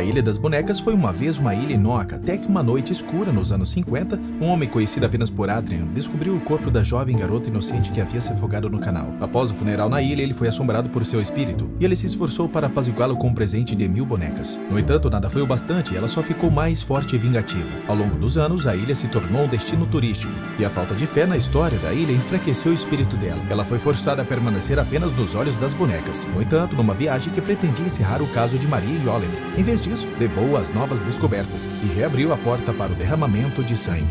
A Ilha das Bonecas foi uma vez uma ilha inócua, até que uma noite escura, nos anos 50, um homem conhecido apenas por Adrian descobriu o corpo da jovem garota inocente que havia se afogado no canal. Após o funeral na ilha, ele foi assombrado por seu espírito, e ele se esforçou para apaziguá-lo com um presente de mil bonecas. No entanto, nada foi o bastante ela só ficou mais forte e vingativa. Ao longo dos anos, a ilha se tornou um destino turístico, e a falta de fé na história da ilha enfraqueceu o espírito dela. Ela foi forçada a permanecer apenas nos olhos das bonecas. No entanto, numa viagem que pretendia encerrar o caso de Maria e Oliver, em vez disso, levou às novas descobertas e reabriu a porta para o derramamento de sangue.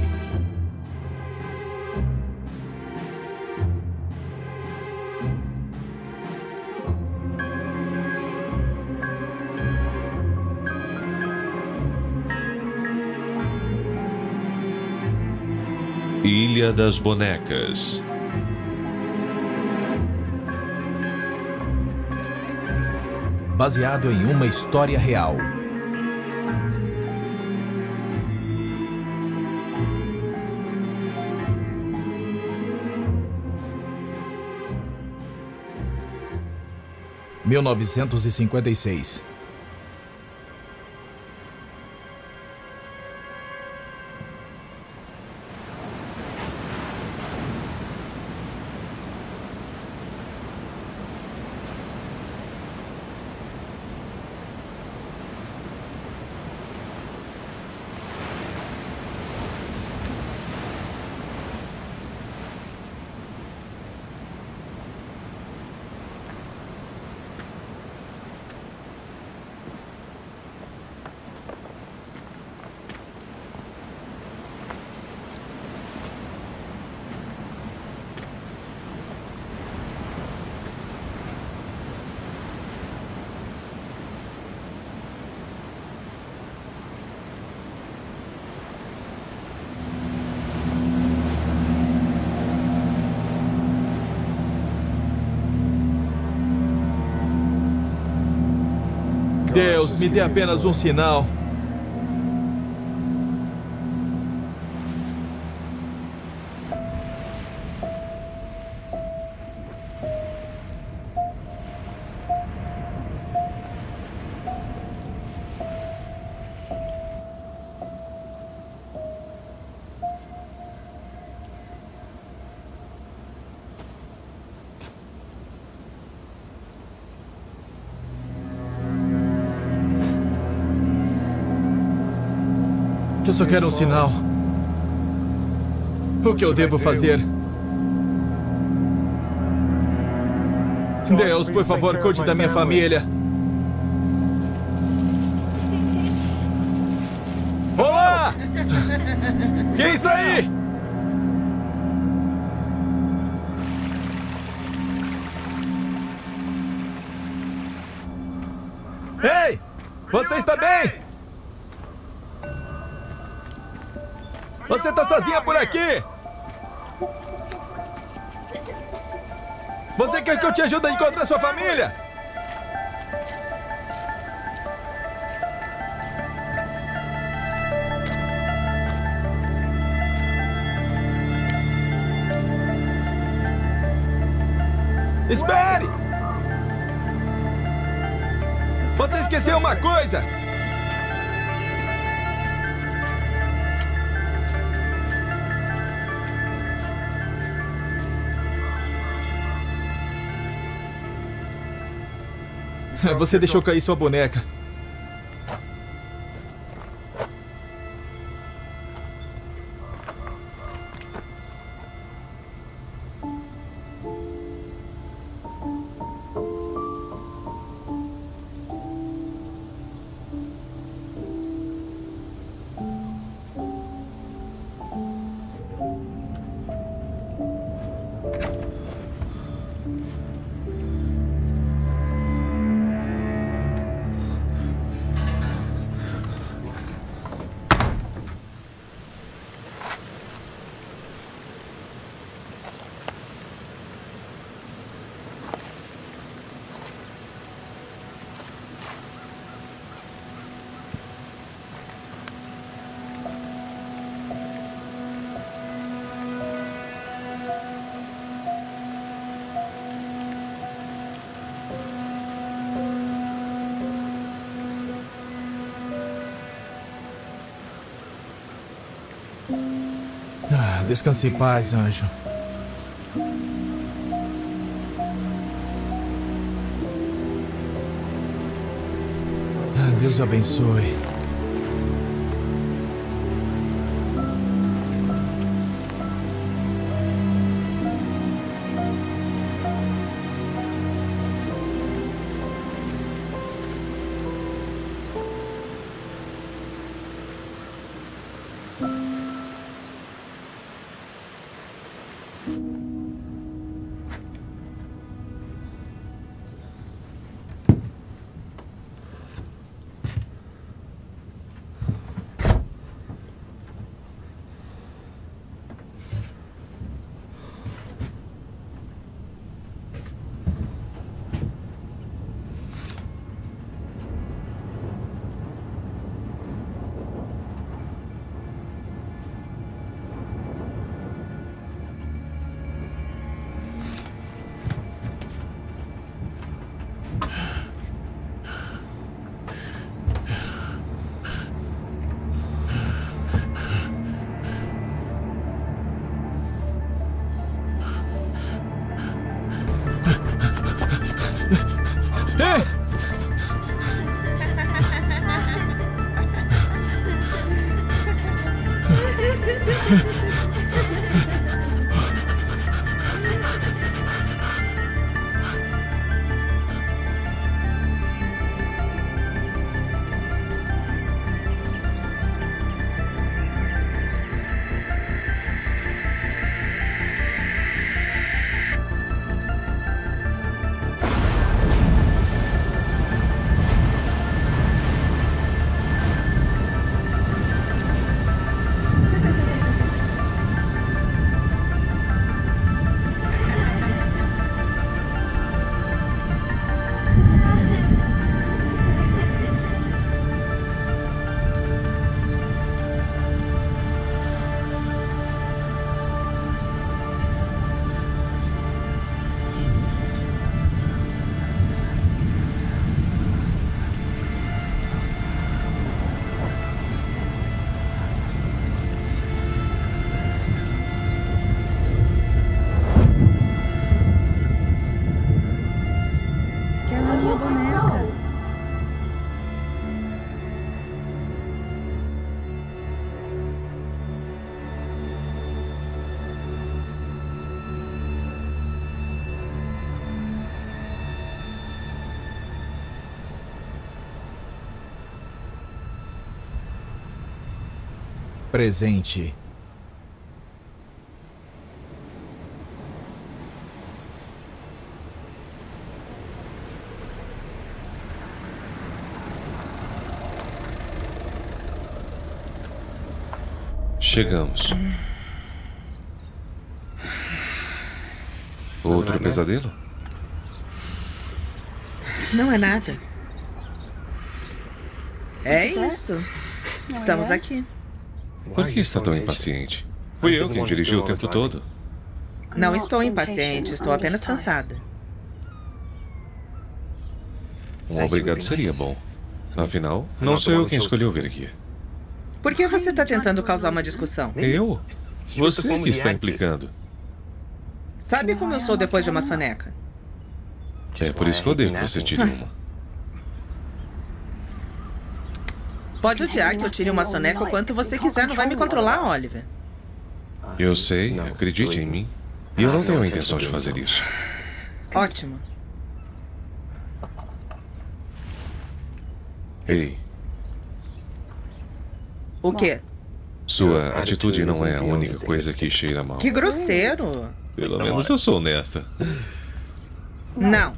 Ilha das Bonecas. Baseado em uma história real. 1956 Deus, me dê apenas um sinal. Só quero um sinal. O que eu devo fazer? Deus, por favor, cuide da minha família. Sozinha por aqui? Você quer que eu te ajude a encontrar sua família? Você deixou cair sua boneca. Descanse em paz, anjo. Ah, Deus abençoe. Presente. Chegamos. Outro pesadelo? Não é nada. É Isso é? isto. Estamos é? aqui. Por que está tão impaciente? Fui eu quem dirigiu o tempo todo. Não estou impaciente, estou apenas cansada. Um obrigado seria bom. Afinal, não sou eu quem escolheu vir aqui. Por que você está tentando causar uma discussão? Eu? Você que está implicando. Sabe como eu sou depois de uma soneca? É por isso que eu odeio que você tire uma. Pode odiar que eu tire uma soneca o quanto você quiser, não vai me controlar, Oliver. Eu sei, acredite em mim. E eu não tenho a intenção de fazer isso. Ótimo. Ei, O quê? sua atitude não é a única coisa que cheira mal. Que grosseiro. Pelo menos eu sou honesta. Não.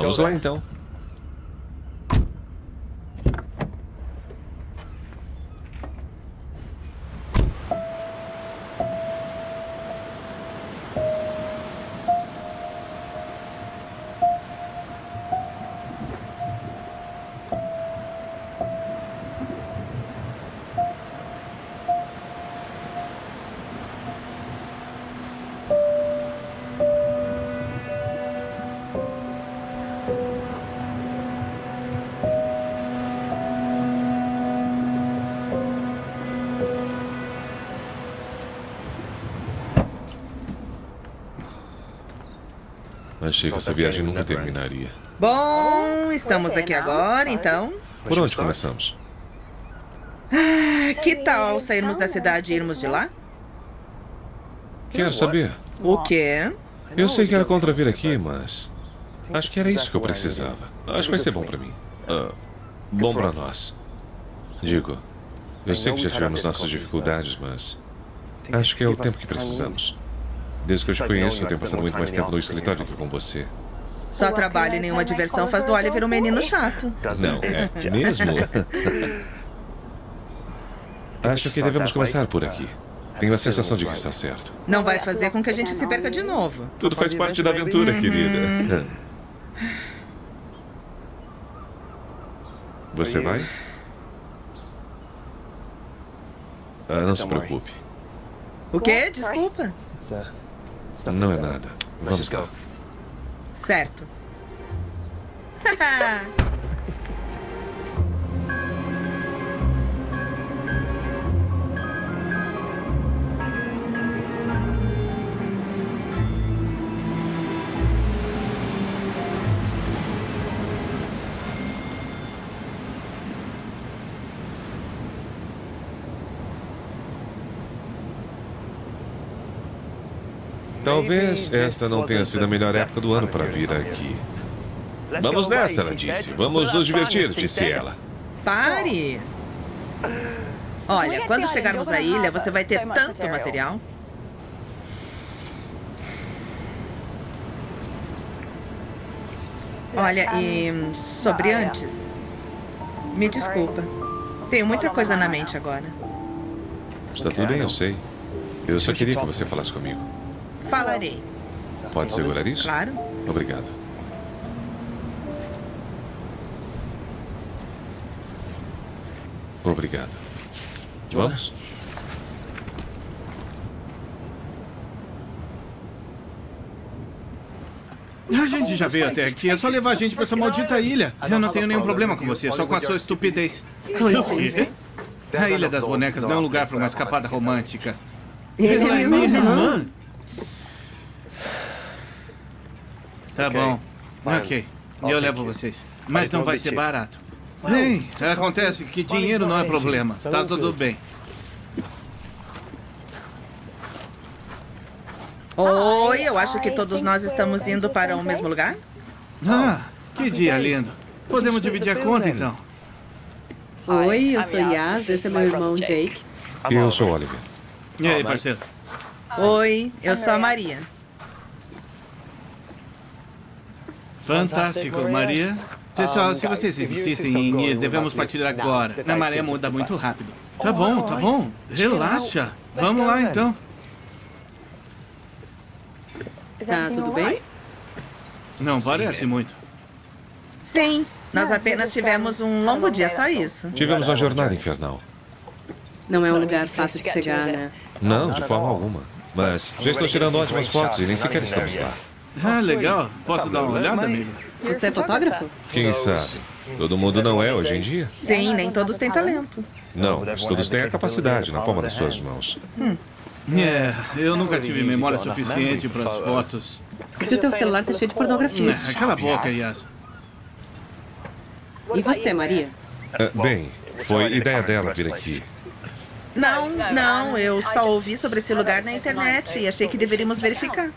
Vamos lá então. Achei que essa viagem nunca terminaria. Bom, estamos aqui agora, então. Por onde começamos? Ah, que tal sairmos da cidade e irmos de lá? Quer saber? O quê? Eu sei que era contra vir aqui, mas. Acho que era isso que eu precisava. Acho que vai ser bom pra mim. Ah, bom pra nós. Digo, eu sei que já tivemos nossas dificuldades, mas. Acho que é o tempo que precisamos. Desde que eu te conheço, eu tenho passado muito mais tempo no escritório do que com você. Só trabalho e nenhuma diversão faz do Oliver um menino chato. Não, é mesmo? Acho que devemos começar por aqui. Tenho a sensação de que está certo. Não vai fazer com que a gente se perca de novo. Tudo faz parte da aventura, querida. Você vai? Ah, não se preocupe. O quê? Desculpa. Não é nada. Vamos lá. Certo. Talvez esta não tenha sido a melhor época do ano para vir aqui. Vamos nessa, ela disse. Vamos nos divertir, disse ela. Pare! Olha, quando chegarmos à ilha, você vai ter tanto material. Olha, e sobre antes, me desculpa. Tenho muita coisa na mente agora. Está tudo bem, eu sei. Eu só queria que você falasse comigo. Falarei. Pode segurar isso? Claro. Obrigado. Obrigado. Vamos? A gente já veio até aqui, é só levar a gente pra essa maldita ilha. Eu não tenho nenhum problema com você, só com a sua estupidez. O quê? A Ilha das Bonecas não é um lugar pra uma escapada romântica. Ele é meu irmão. Tá bom. Ok. Eu levo vocês. Mas não vai ser barato. Bem, acontece que dinheiro não é problema. Tá tudo bem. Oi, eu acho que todos nós estamos indo para o mesmo lugar. Ah, que dia lindo. Podemos dividir a conta então. Oi, eu sou Yas, esse é meu irmão Jake. E eu sou Oliver. E aí, parceiro? Oi, eu sou a Maria. Fantástico, Maria. Pessoal, se vocês insistem em ir, devemos partir agora. A maré muda muito rápido. Tá bom, tá bom. Relaxa. Vamos lá então. Tá tudo bem? Não parece muito. Sim, nós apenas tivemos um longo dia, só isso. Tivemos uma jornada infernal. Não é um lugar fácil de chegar, né? Não, de forma alguma. Mas já estou tirando ótimas fotos e nem sequer estamos lá. Ah, legal. Posso dar uma olhada, amigo? Você é fotógrafo? Quem sabe? Todo mundo não é hoje em dia? Sim, nem todos têm talento. Não, mas todos têm a capacidade na palma das suas mãos. É, eu nunca tive memória suficiente para as fotos. Porque o teu celular tá cheio de pornografia. Ah, Cala a boca, Yas. E você, Maria? Ah, bem, foi ideia dela vir aqui. Não, não, eu só ouvi sobre esse lugar na internet e achei que deveríamos verificar.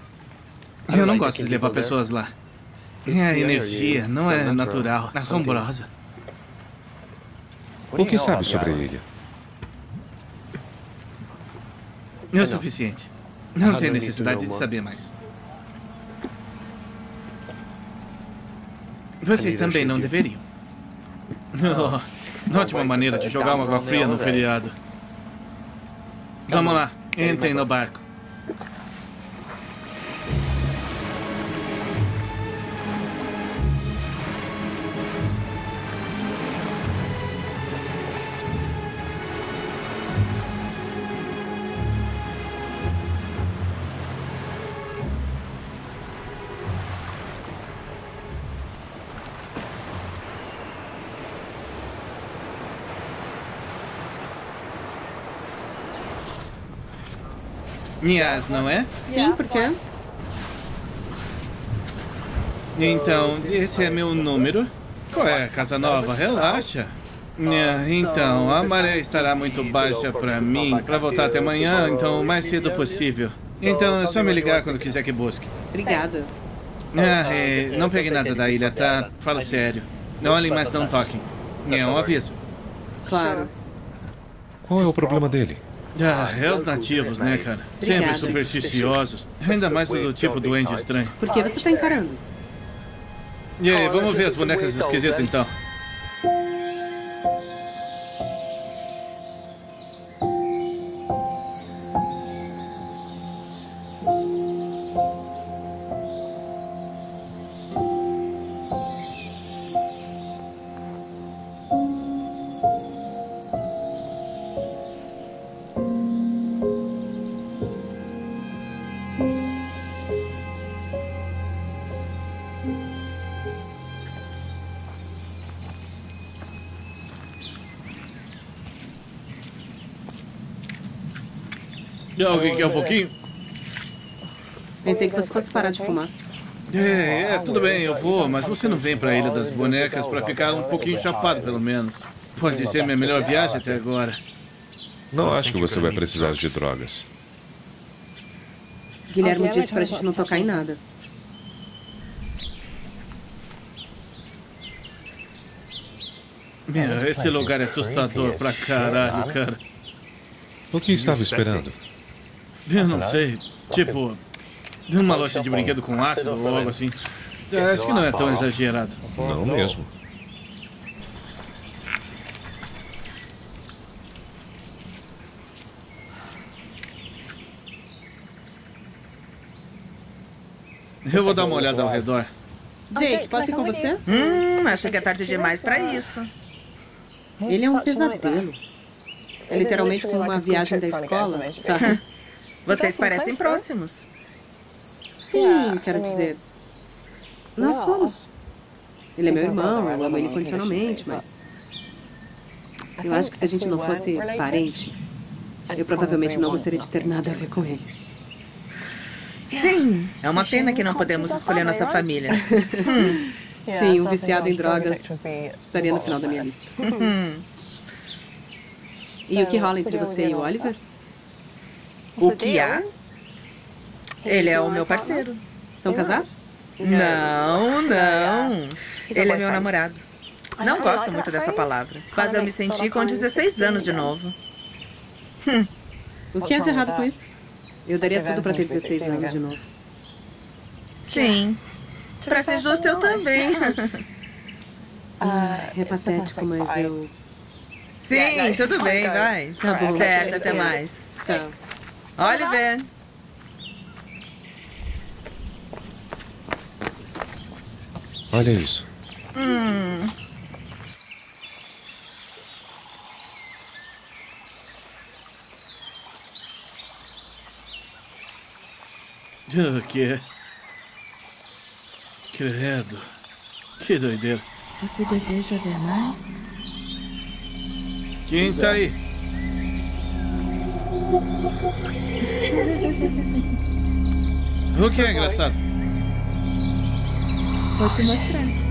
Eu não gosto de levar pessoas lá. A energia não é natural, assombrosa. O que sabe sobre a ilha? É o suficiente. Não tem necessidade de saber mais. Vocês também não deveriam. Oh, ótima maneira de jogar uma água fria no feriado. Vamos lá, entrem no barco. Nias, não é? Sim, por quê? Então, esse é meu número. Qual é, Casa Nova? Relaxa. Então, a maré estará muito baixa para mim para voltar até amanhã, então o mais cedo possível. Então é só me ligar quando quiser que busque. Obrigada. Ah, é, não pegue nada da ilha, tá? Falo sério. Não olhem, mas não toquem. É um aviso. Claro. Qual é o problema dele? Ah, é os nativos, né, cara? Sempre supersticiosos. Ainda mais do tipo doente estranho. Por que você está encarando? E aí, vamos ver as bonecas esquisitas então. Alguém quer um pouquinho? Pensei que você fosse parar de fumar. É, é, tudo bem, eu vou, mas você não vem pra Ilha das Bonecas pra ficar um pouquinho chapado, pelo menos. Pode ser a minha melhor viagem até agora. Não acho que você vai precisar de drogas. Guilherme disse pra gente não tocar em nada. Meu, esse lugar é assustador pra caralho, cara. O que estava esperando? Eu não sei. Tipo, uma loja de brinquedo com ácido ou algo assim. Acho que não é tão exagerado. Não mesmo. Eu vou dar uma olhada ao redor. Jake, posso ir com você? Hum, acho que é tarde demais pra isso. Ele é um pesadelo. É literalmente como uma viagem da escola, sabe? Vocês parecem próximos. Sim, quero dizer. Nós somos. Ele é meu irmão, eu amo ele incondicionalmente, mas. Eu acho que se a gente não fosse parente, eu provavelmente não gostaria de ter nada a ver com ele. Sim, é uma pena que não podemos escolher nossa família. Sim, um viciado em drogas estaria no final da minha lista. E o que rola entre você e o Oliver? O que há? Ele é o meu parceiro. São casados? Não, não. Ele é meu namorado. Não gosto muito dessa palavra. Faz eu me sentir com 16 anos de novo. O que há de errado com isso? Eu daria tudo pra ter 16 anos de novo. Sim. Pra ser justo, eu também. Ah, é patético, mas eu. Sim, tudo bem, vai. Tá bom. Certo, até mais. Tchau. Oliver. Olha isso. O que? Credo. Que doideira. Você deseja ver mais? Quem tá aí? O que é engraçado? Vou te mostrar.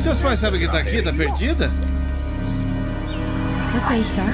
Seus pais sabem que tá aqui? Tá perdida? Você está?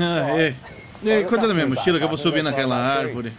Ah, ei. Ei, cuida da minha mochila que eu vou subir naquela árvore.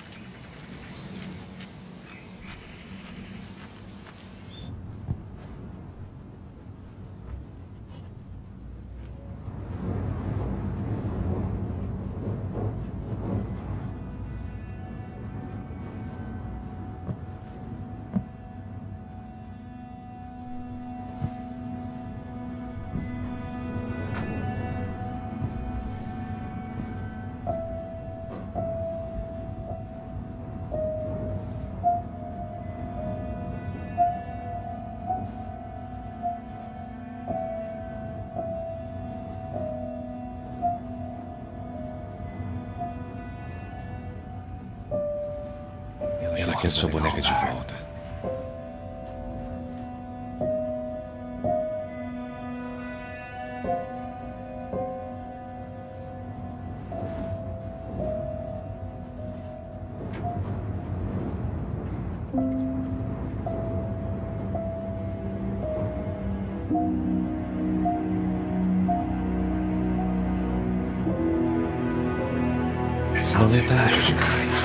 Não é tarde demais.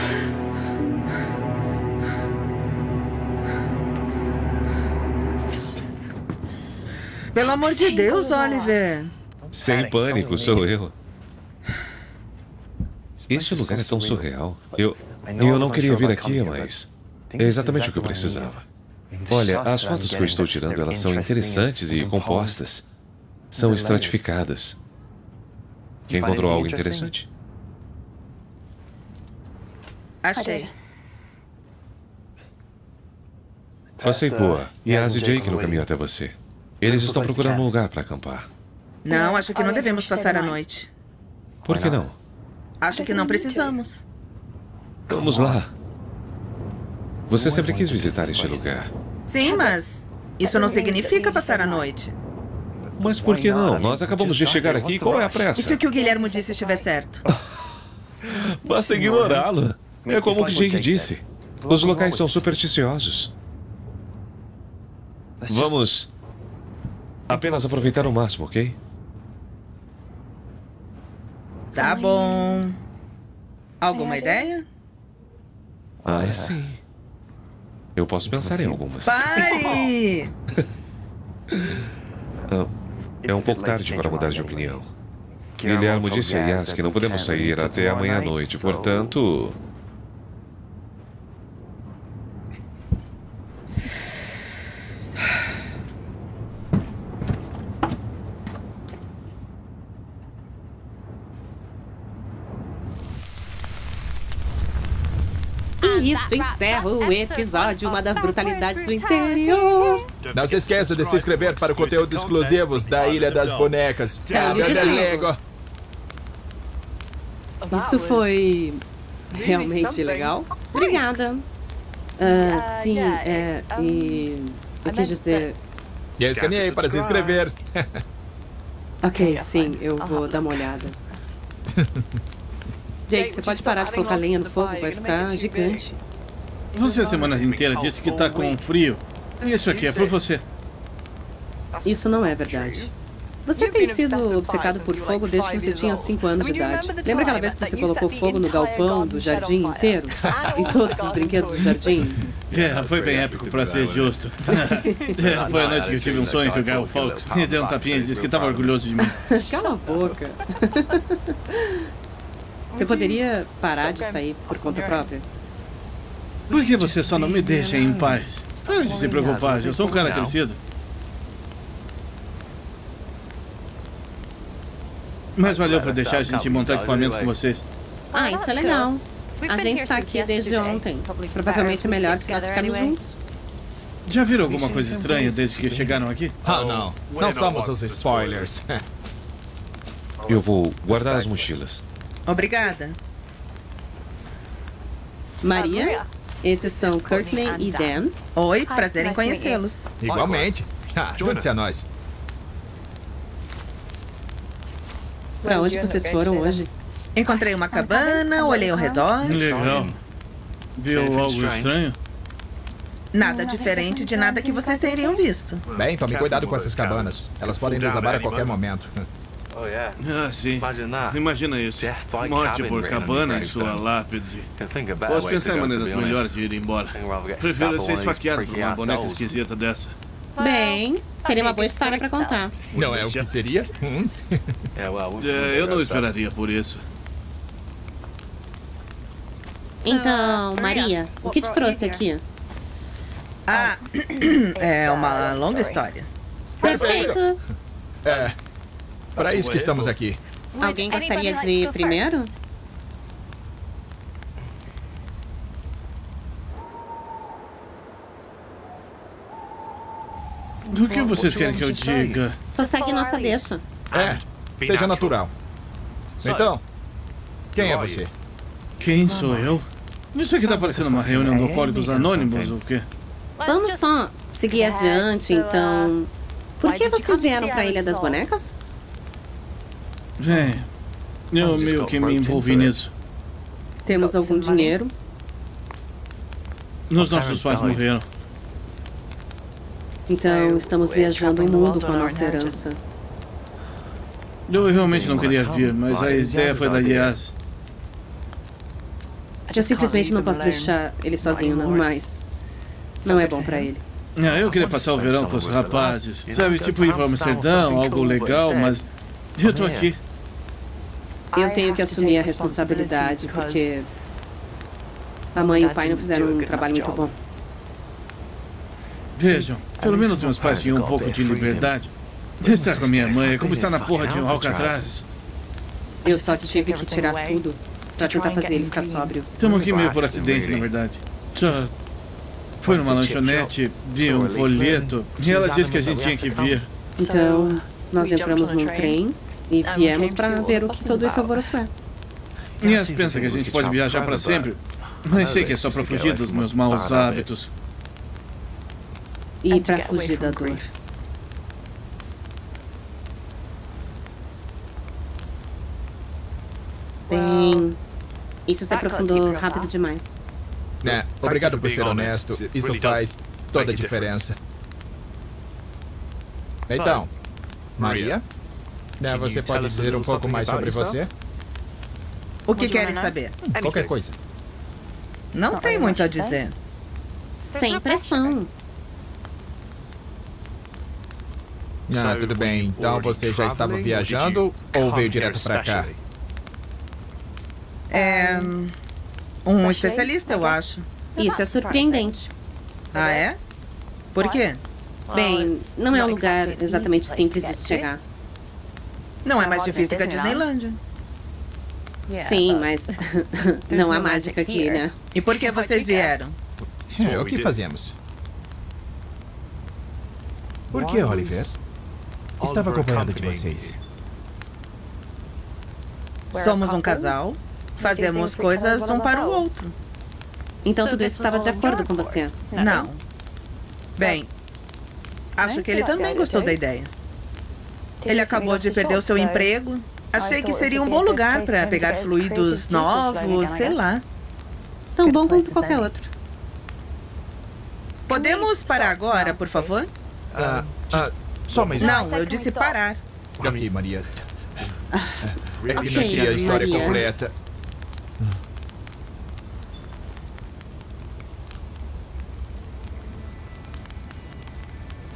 Pelo amor de Deus, Oliver. Sem pânico, sou eu. Este lugar é tão surreal. Eu, eu não queria vir aqui, mas é exatamente o que eu precisava. Olha, as fotos que eu estou tirando, elas são interessantes e compostas. São estratificadas. Encontrou algo interessante? Achei. Passei boa. Yaz e Jake no caminho até você. Eles estão procurando um lugar para acampar. Não, acho que não devemos passar a noite. Por que não? Acho que não precisamos. Vamos lá. Você sempre quis visitar este lugar. Sim, mas isso não significa passar a noite. Mas por que não? Nós acabamos de chegar aqui. Qual é a E se pressa? o que o Guilhermo disse estiver certo? Basta ignorá-lo. É como o que Jake disse. Os locais são supersticiosos. Vamos apenas aproveitar o máximo, ok? Tá bom. Alguma ideia? Ah, é sim. Eu posso pensar em algumas. Pare! Ah, É um pouco tarde para mudar de opinião. Guilhermo disse a Yas que não podemos sair até amanhã à noite, portanto. Isso encerra o episódio Uma das Brutalidades do Interior. Não se esqueça de se inscrever para o conteúdo exclusivos da Ilha das Bonecas. Tchau, meu desligos. desligo. Isso foi realmente legal. Obrigada. Ah, sim, é. E. Eu quis dizer. E eu escaneei para se inscrever. Ok, sim, eu vou dar uma olhada. Jake, você pode parar de colocar lenha no fogo? Vai ficar gigante. Você a semana inteira disse que tá com frio. Isso aqui é pra você. Isso não é verdade. Você tem sido obcecado por fogo desde que você tinha 5 anos de idade. Lembra aquela vez que você colocou fogo no galpão do jardim inteiro? E todos os brinquedos do jardim? É, foi bem épico pra ser justo. É, foi a noite que eu tive um sonho com o Guy Fawkes. Me deu um tapinha e disse que tava orgulhoso de mim. Cala a boca. Você poderia parar de sair por conta própria? Por que você só não me deixa em paz? Para de se preocupar, eu sou um cara crescido. Mas valeu por deixar a gente montar equipamento com vocês. Ah, isso é legal. A gente tá aqui desde ontem. Provavelmente é melhor se nós ficarmos juntos. Já viram alguma coisa estranha desde que chegaram aqui? Ah, não. Não somos os spoilers. Eu vou guardar as mochilas. Obrigada. Maria, esses são Courtney e Dan. Oi, prazer em conhecê-los. Igualmente. Ah, Junte-se a nós. Pra onde vocês foram hoje? Encontrei uma cabana, olhei ao redor. Legal. Viu algo estranho? Nada diferente de nada que vocês teriam visto. Bem, tome cuidado com essas cabanas. Elas podem desabar a qualquer momento. Ah, sim. Imagina isso. Morte por cabana em sua lápide. Posso pensar em maneiras melhores de ir embora. Prefiro ser esfaqueado por uma boneca esquisita dessa. Bem, seria uma boa história pra contar. Não é o que seria? Hum. É, eu não esperaria por isso. Então, Maria, o que te trouxe aqui? Ah, é uma longa história. Perfeito. É. Para isso que estamos aqui. Alguém gostaria de ir primeiro? Do que vocês querem que eu diga? Só segue nossa deixa. É. Seja natural. Então, quem é você? Quem sou eu? Isso aqui tá parecendo uma reunião do Alcoólicos Anônimos ou quê? Vamos só seguir adiante, então. Por que vocês vieram pra Ilha das Bonecas? Bem, eu meio que me envolvi nisso. Temos algum dinheiro? Nos nossos pais morreram. Então estamos viajando o mundo com a nossa herança. Eu realmente não queria vir, mas a ideia foi da Yas. Eu simplesmente não posso deixar ele sozinho, não mais. Não é bom pra ele. Ah, eu queria passar o verão com os rapazes. Sabe, tipo ir para Amsterdão, algo legal, mas eu tô aqui. Eu tenho que assumir a responsabilidade, porque a mãe e o pai não fizeram um trabalho muito bom. Vejam, pelo menos meus pais tinham um pouco de liberdade. Estar com a minha mãe é como estar na porra de um Alcatraz. Eu só tive que tirar tudo pra tentar fazer ele ficar sóbrio. Estamos aqui meio por acidente, na verdade. Só foi numa lanchonete, vi um folheto e ela disse que a gente tinha que vir. Então, nós entramos num trem e viemos pra ver o que todo esse alvoroço é. Yas pensa que a gente pode viajar para sempre, mas sei que é só para fugir dos meus maus hábitos. E pra fugir da dor. Bem, isso se aprofundou rápido demais. É, obrigado por ser honesto. Isso faz toda a diferença. Então, Maria, né, você pode dizer um pouco mais sobre você? O que querem saber? Qualquer coisa. Não tem muito a dizer. Sem pressão. Ah, tudo bem. Então você já estava viajando ou veio direto pra cá? É. Um especialista, eu acho. Isso é surpreendente. Ah, é? Por quê? Bem, não é um lugar exatamente simples de chegar. Não é mais difícil que a Disneylândia. Sim, mas não há mágica aqui, né? E por que vocês vieram? É, o que fazemos? Por que, Oliver? Estava acompanhada de vocês. Somos um casal. Fazemos coisas um para o outro. Então tudo isso estava de acordo com você. Não. Bem, acho que ele também gostou da ideia. Ele acabou de perder o seu emprego. Achei que seria um bom lugar para pegar fluidos novos, sei lá. Tão bom quanto qualquer outro. Podemos parar agora, por favor? Ah, ah, só mais um. Não, eu disse parar. Ok, Maria. É que Ok, nós queria a história Maria. completa.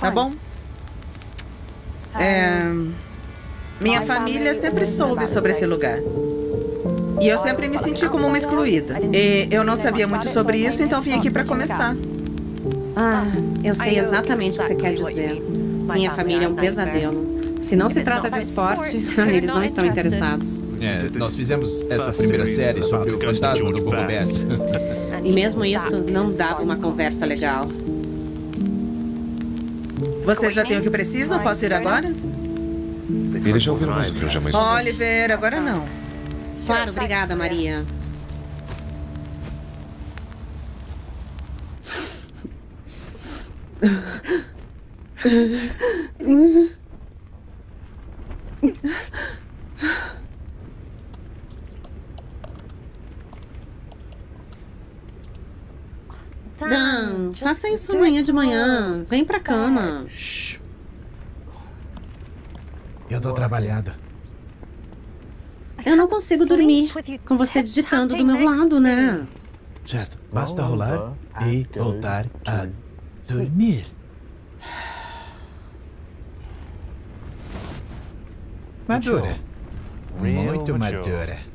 Tá bom? É... Minha família sempre soube sobre esse lugar. E eu sempre me senti como uma excluída. E eu não sabia muito sobre isso, então vim aqui para começar. Ah, eu sei exatamente o que você quer dizer. Minha família é um pesadelo. Se não se trata de esporte, eles não estão interessados. É, nós fizemos essa primeira série sobre o fantasma do Google Bets. E mesmo isso não dava uma conversa legal. Vocês já têm o que precisam? Posso ir agora? Eles já ouviram mais do que eu jamais ouvi. Oliver, agora não. Claro, obrigada, Maria. Dan, faça isso amanhã de manhã. Vem pra cama. Eu tô trabalhando. Eu não consigo dormir com você digitando do meu lado, né? Certo, basta rolar e voltar a dormir. Madura. Muito madura.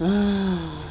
Ah.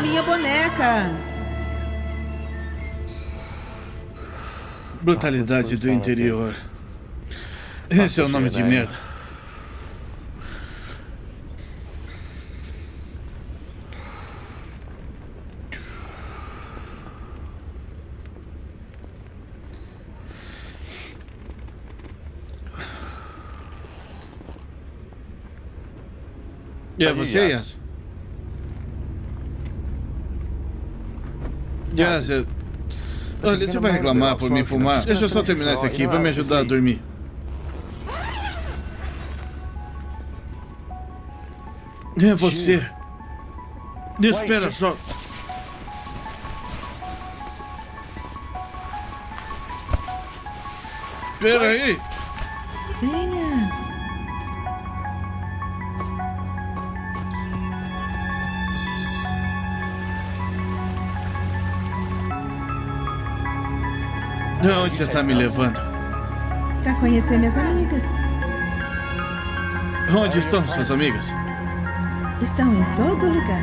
Minha boneca. Brutalidade do interior. Esse é o nome de merda. E é você, Yas? Eu... Olha, você vai reclamar por me fumar? Deixa eu só terminar isso aqui. Vai me ajudar a dormir. É você. Espera só. Espera aí. Onde você está me levando? Pra conhecer minhas amigas. Onde estão suas amigas? Estão em todo lugar.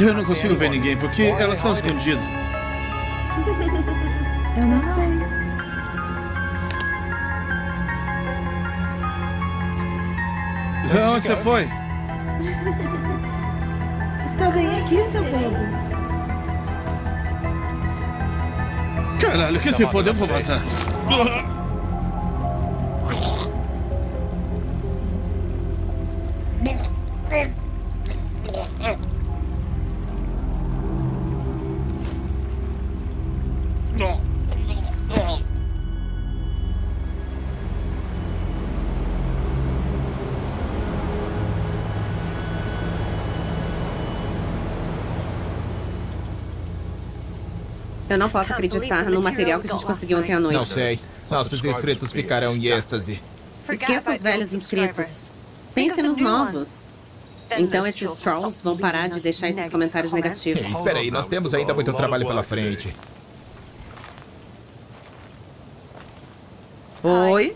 Eu não consigo ver ninguém porque elas estão escondidas. Eu não sei. Onde você foi? Estou bem aqui, seu bobo. Caralho, que se foda, eu vou Eu não posso acreditar no material que a gente conseguiu ontem à noite. Não sei. Nossos inscritos ficarão em êxtase. Esqueça os velhos inscritos. Pense nos novos. Então esses trolls vão parar de deixar esses comentários negativos. Ei, espera aí, nós temos ainda muito trabalho pela frente. Oi?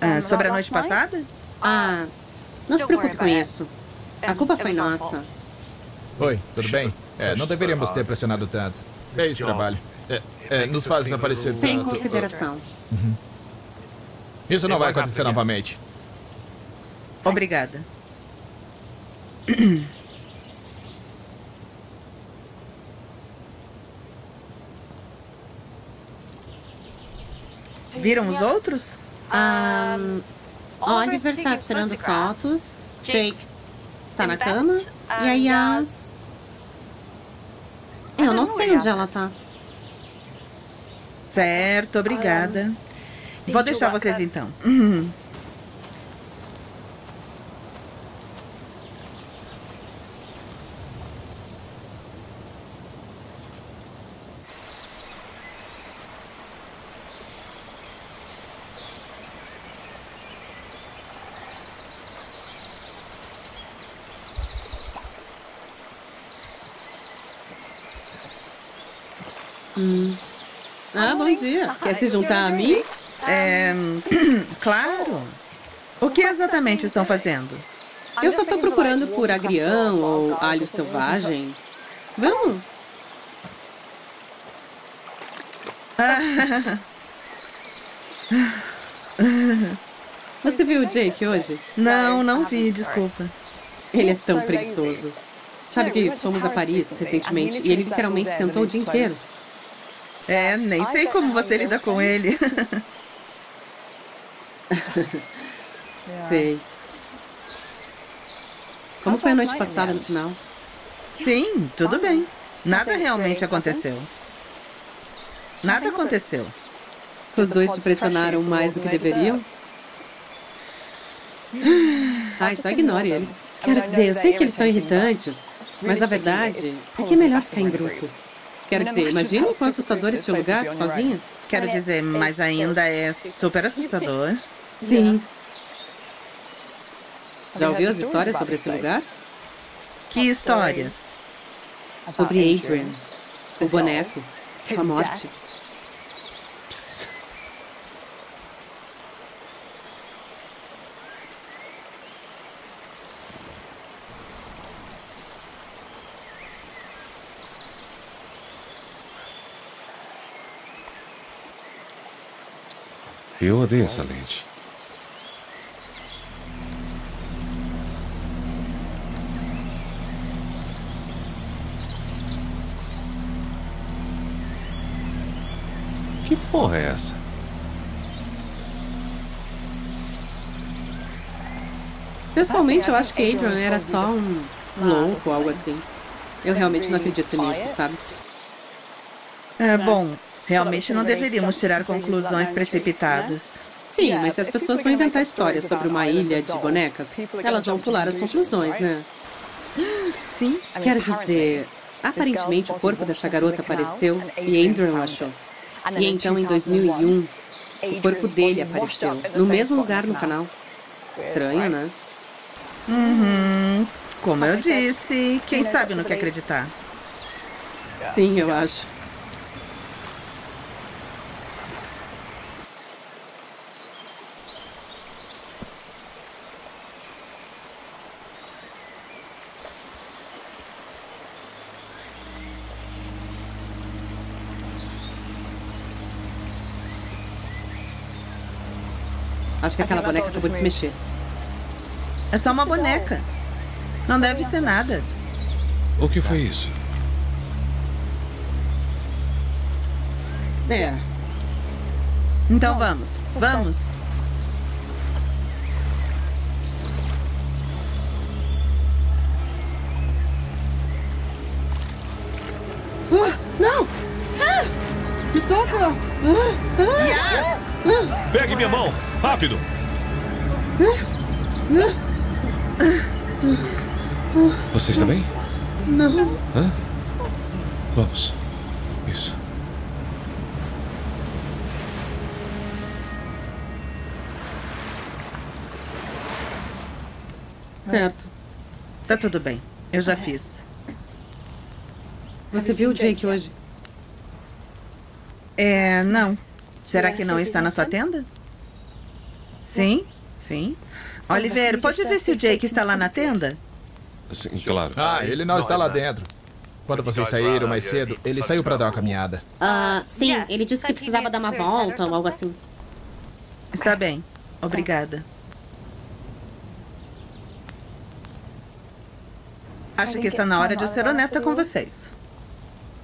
Ah, sobre a noite passada? Ah, não se preocupe com isso. A culpa foi nossa. Oi, tudo bem? É, não deveríamos ter pressionado tanto. É esse trabalho. É, é, nos faz desaparecer Sem tanto. consideração. Isso não vai acontecer novamente. Obrigada. Viram os outros? Ah, Oliver tá tirando fotos. Jake tá na cama. E a Yas. Eu não sei onde ela tá. Certo, obrigada. Vou deixar vocês então. Uhum. Bom dia. Quer se juntar a mim? É. Claro. O que exatamente estão fazendo? Eu só tô procurando por agrião ou alho selvagem. Vamos? Você viu o Jake hoje? Não, não vi, desculpa. Ele é tão preguiçoso. Sabe que fomos a Paris recentemente e ele literalmente sentou o dia inteiro. É, nem sei como você lida com ele. Sei. Como foi a noite passada no final? Sim, tudo bem. Nada realmente aconteceu. Nada aconteceu. Os dois te pressionaram mais do que deveriam? Ai, só ignore eles. Quero dizer, eu sei que eles são irritantes, mas a verdade é que é melhor ficar em grupo. Quero dizer, imagine quão assustador este lugar sozinha. Quero dizer, mas ainda é super assustador. Sim. Já ouviu as histórias sobre esse lugar? Que histórias? Sobre Adrian, o boneco, sua morte. Eu odeio essa lente. Que porra é essa? Pessoalmente, eu acho que Adrian era só um louco ou algo assim. Eu realmente não acredito nisso, sabe? É, bom, realmente não deveríamos tirar conclusões precipitadas. Sim, mas se as pessoas vão inventar histórias sobre uma ilha de bonecas, elas vão pular as conclusões, né? Sim. Quero dizer, aparentemente o corpo dessa garota apareceu e Andrew achou. E então, em 2001, o corpo dele apareceu, no mesmo lugar no canal. Estranho, né? Uhum. Como eu disse, quem sabe no que acreditar. Sim, eu acho. Acho que aquela boneca acabou de se mexer. É só uma boneca. Não deve ser nada. O que foi isso? É. Então vamos. Vamos. Minha mão! Rápido! Você está bem? não. Hã? Vamos. Isso. Certo. Tá tudo bem. Eu já fiz. Você viu o Jake hoje? É, não. Será que não está na sua tenda? Sim, sim. Oliver, pode ver se o Jake está lá na tenda? Sim, claro. Ah, ele não está lá dentro. Quando vocês saíram mais cedo, ele saiu para dar uma caminhada. Ah, sim. Ele disse que precisava dar uma volta ou algo assim. Está bem. Obrigada. Acho que está na hora de eu ser honesta com vocês.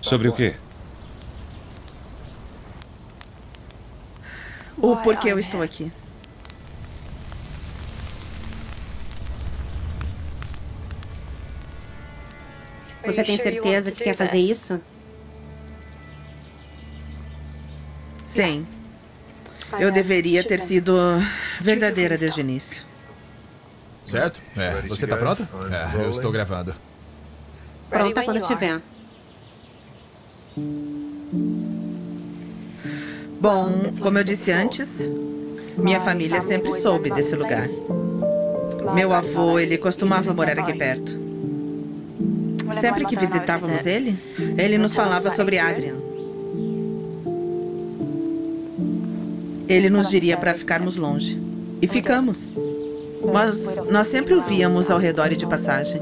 Sobre o quê? O porquê eu estou aqui. Você tem certeza que quer fazer isso? Sim. Eu deveria ter sido verdadeira desde o início. Certo? É. Você tá pronta? É, eu estou gravando. Pronta quando tiver. Bom, como eu disse antes, minha família sempre soube desse lugar. Meu avô, ele costumava morar aqui perto. Sempre que visitávamos ele, ele nos falava sobre Adrian. Ele nos diria para ficarmos longe. E ficamos. Mas nós sempre o víamos ao redor e de passagem.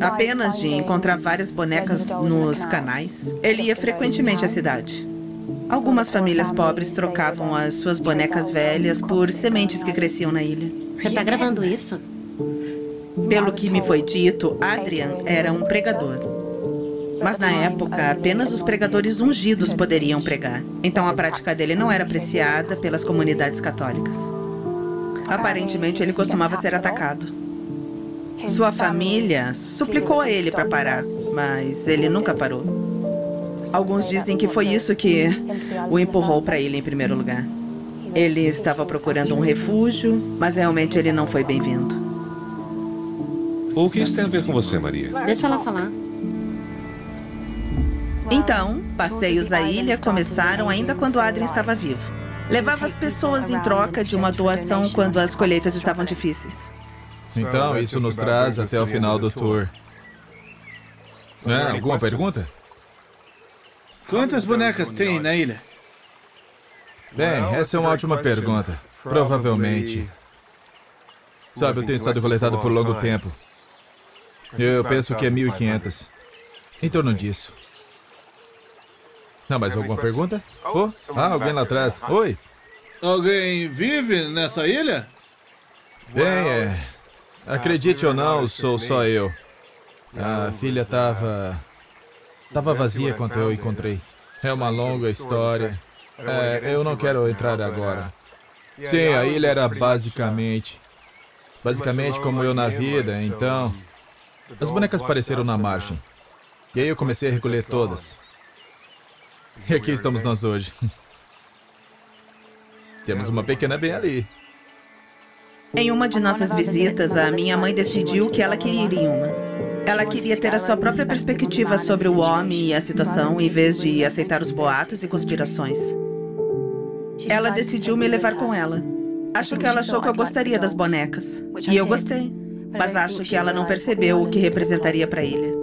Apenas de encontrar várias bonecas nos canais, ele ia frequentemente à cidade. Algumas famílias pobres trocavam as suas bonecas velhas por sementes que cresciam na ilha. Você está gravando isso? Pelo que me foi dito, Adrian era um pregador. Mas na época, apenas os pregadores ungidos poderiam pregar. Então a prática dele não era apreciada pelas comunidades católicas. Aparentemente, ele costumava ser atacado. Sua família suplicou a ele para parar, mas ele nunca parou. Alguns dizem que foi isso que o empurrou para ele em primeiro lugar. Ele estava procurando um refúgio, mas realmente ele não foi bem-vindo. O que isso tem a ver com você, Maria? Deixa ela falar. Então, passeios à ilha começaram ainda quando Adrien estava vivo. Levava as pessoas em troca de uma doação quando as colheitas estavam difíceis. Então, isso nos traz até o final do tour. É, alguma pergunta? Quantas bonecas tem na ilha? Bem, essa é uma ótima pergunta. Provavelmente. Sabe, eu tenho estado coletado por longo tempo. Eu penso que é 1.500. Em torno disso. Não, mais alguma pergunta? Oh, ah, alguém lá atrás. Oi. Alguém vive nessa ilha? Bem, é. Acredite ou não, sou só eu. A filha estava. Estava vazia quando eu encontrei. É uma longa história. É, eu não quero entrar agora. Sim, a ilha era basicamente. Basicamente como eu na vida, então. As bonecas apareceram na margem. E aí eu comecei a recolher todas. E aqui estamos nós hoje. Temos uma pequena bem ali. Em uma de nossas visitas, a minha mãe decidiu que ela queria ir em uma. Ela queria ter a sua própria perspectiva sobre o homem e a situação, em vez de aceitar os boatos e conspirações. Ela decidiu me levar com ela. Acho que ela achou que eu gostaria das bonecas. E eu gostei. Mas acho que ela não percebeu o que representaria para ilha.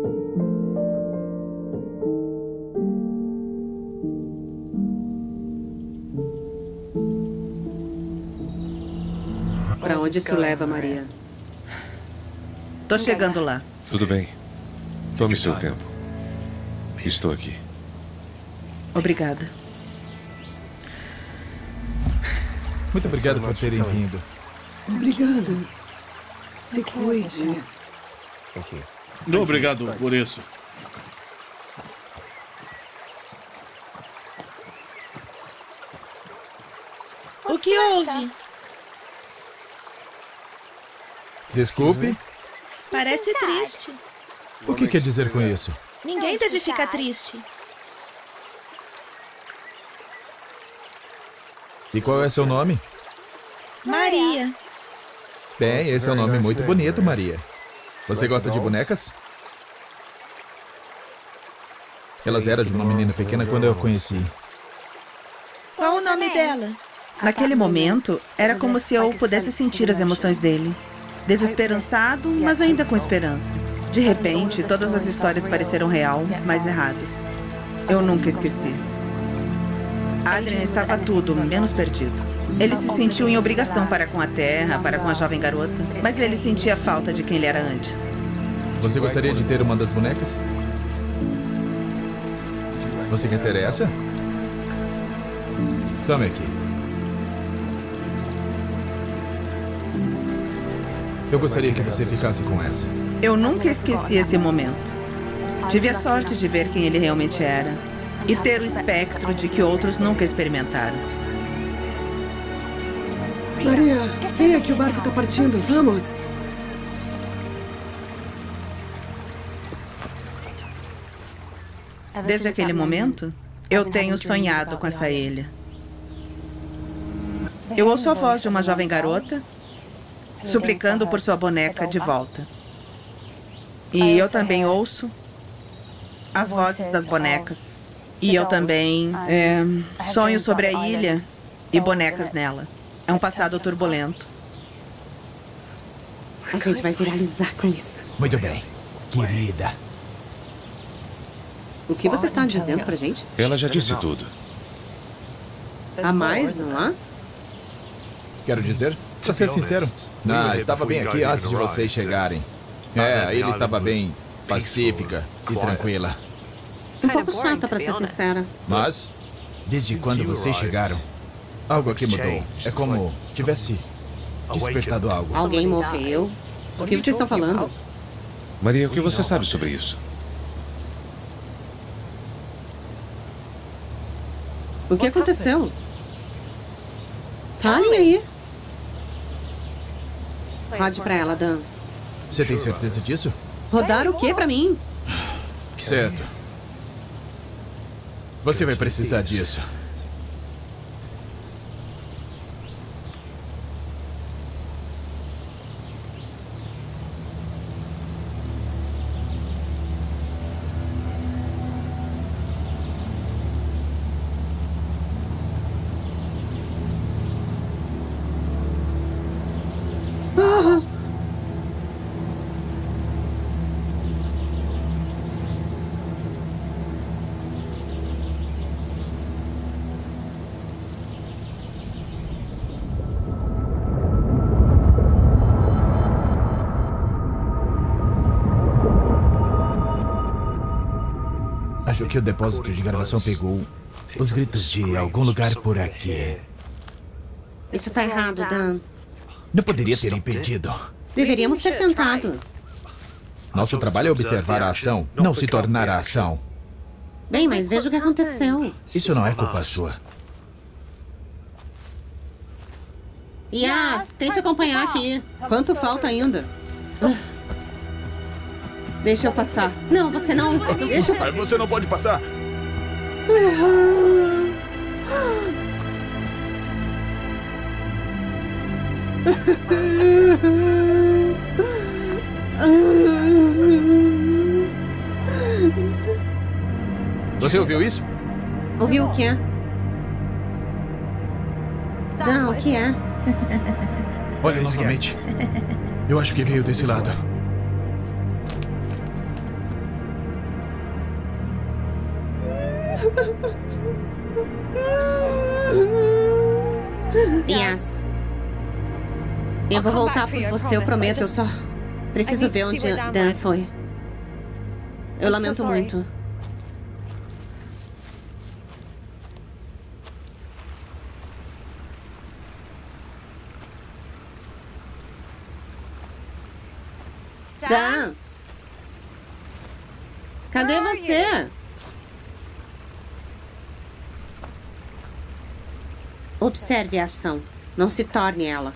Para onde isso leva, Maria? Tô chegando lá. Tudo bem. Tome seu tempo. Estou aqui. Obrigada. Muito obrigado por terem vindo. Obrigada. Se cuide. Obrigado por isso. O que houve? Desculpe? Parece triste. O que quer dizer com isso? Ninguém deve ficar triste. E qual é seu nome? Maria. Bem, esse é um nome muito bonito, Maria. Você gosta de bonecas? Elas eram de uma menina pequena quando eu a conheci. Qual o nome dela? Naquele momento, era como se eu pudesse sentir as emoções dele. Desesperançado, mas ainda com esperança. De repente, todas as histórias pareceram real, mas erradas. Eu nunca esqueci. Adrian estava tudo, menos perdido. Ele se sentiu em obrigação para com a terra, para com a jovem garota, mas ele sentia falta de quem ele era antes. Você gostaria de ter uma das bonecas? Você quer ter essa? Tome aqui. Eu gostaria que você ficasse com essa. Eu nunca esqueci esse momento. Tive a sorte de ver quem ele realmente era e ter o espectro de que outros nunca experimentaram. Maria, vem aqui, o barco está partindo. Vamos. Desde aquele momento, eu tenho sonhado com essa ilha. Eu ouço a voz de uma jovem garota suplicando por sua boneca de volta. E eu também ouço as vozes das bonecas. E eu também é, sonho sobre a ilha e bonecas nela. É um passado turbulento. A gente vai viralizar com isso. Muito bem, querida. O que você está dizendo pra gente? Ela já disse tudo. Há mais, não há? Quero dizer, pra ser sincero, ah, estava bem aqui antes de vocês chegarem. É, a ilha estava bem pacífica e tranquila. Um pouco chata, pra ser sincera. Mas, desde quando vocês chegaram, algo aqui mudou. É como tivesse despertado algo. Alguém morreu? O que vocês estão falando? Maria, o que você sabe sobre isso? O que aconteceu? Falem aí. Rode pra ela, Dan. Você tem certeza disso? Rodar o quê pra mim? Certo. Você vai precisar disso. Que o depósito de gravação pegou os gritos de algum lugar por aqui. Isso tá errado, Dan. Não poderia ter impedido. Deveríamos ter tentado. Nosso trabalho é observar a ação, não se tornar a ação. Bem, mas veja o que aconteceu. Isso não é culpa sua. Yas, tente acompanhar aqui. Quanto falta ainda? Ah. Deixa eu passar. Não, você não. Deixa eu. Mas você não pode passar. Você ouviu isso? Ouviu o quê? Dan, o que é? Olha novamente. Eu acho que veio desse lado. Yas. Eu vou voltar por você, eu prometo. Eu só preciso ver onde Dan foi. Eu lamento muito. Dan! Cadê você? Observe a ação. Não se torne ela.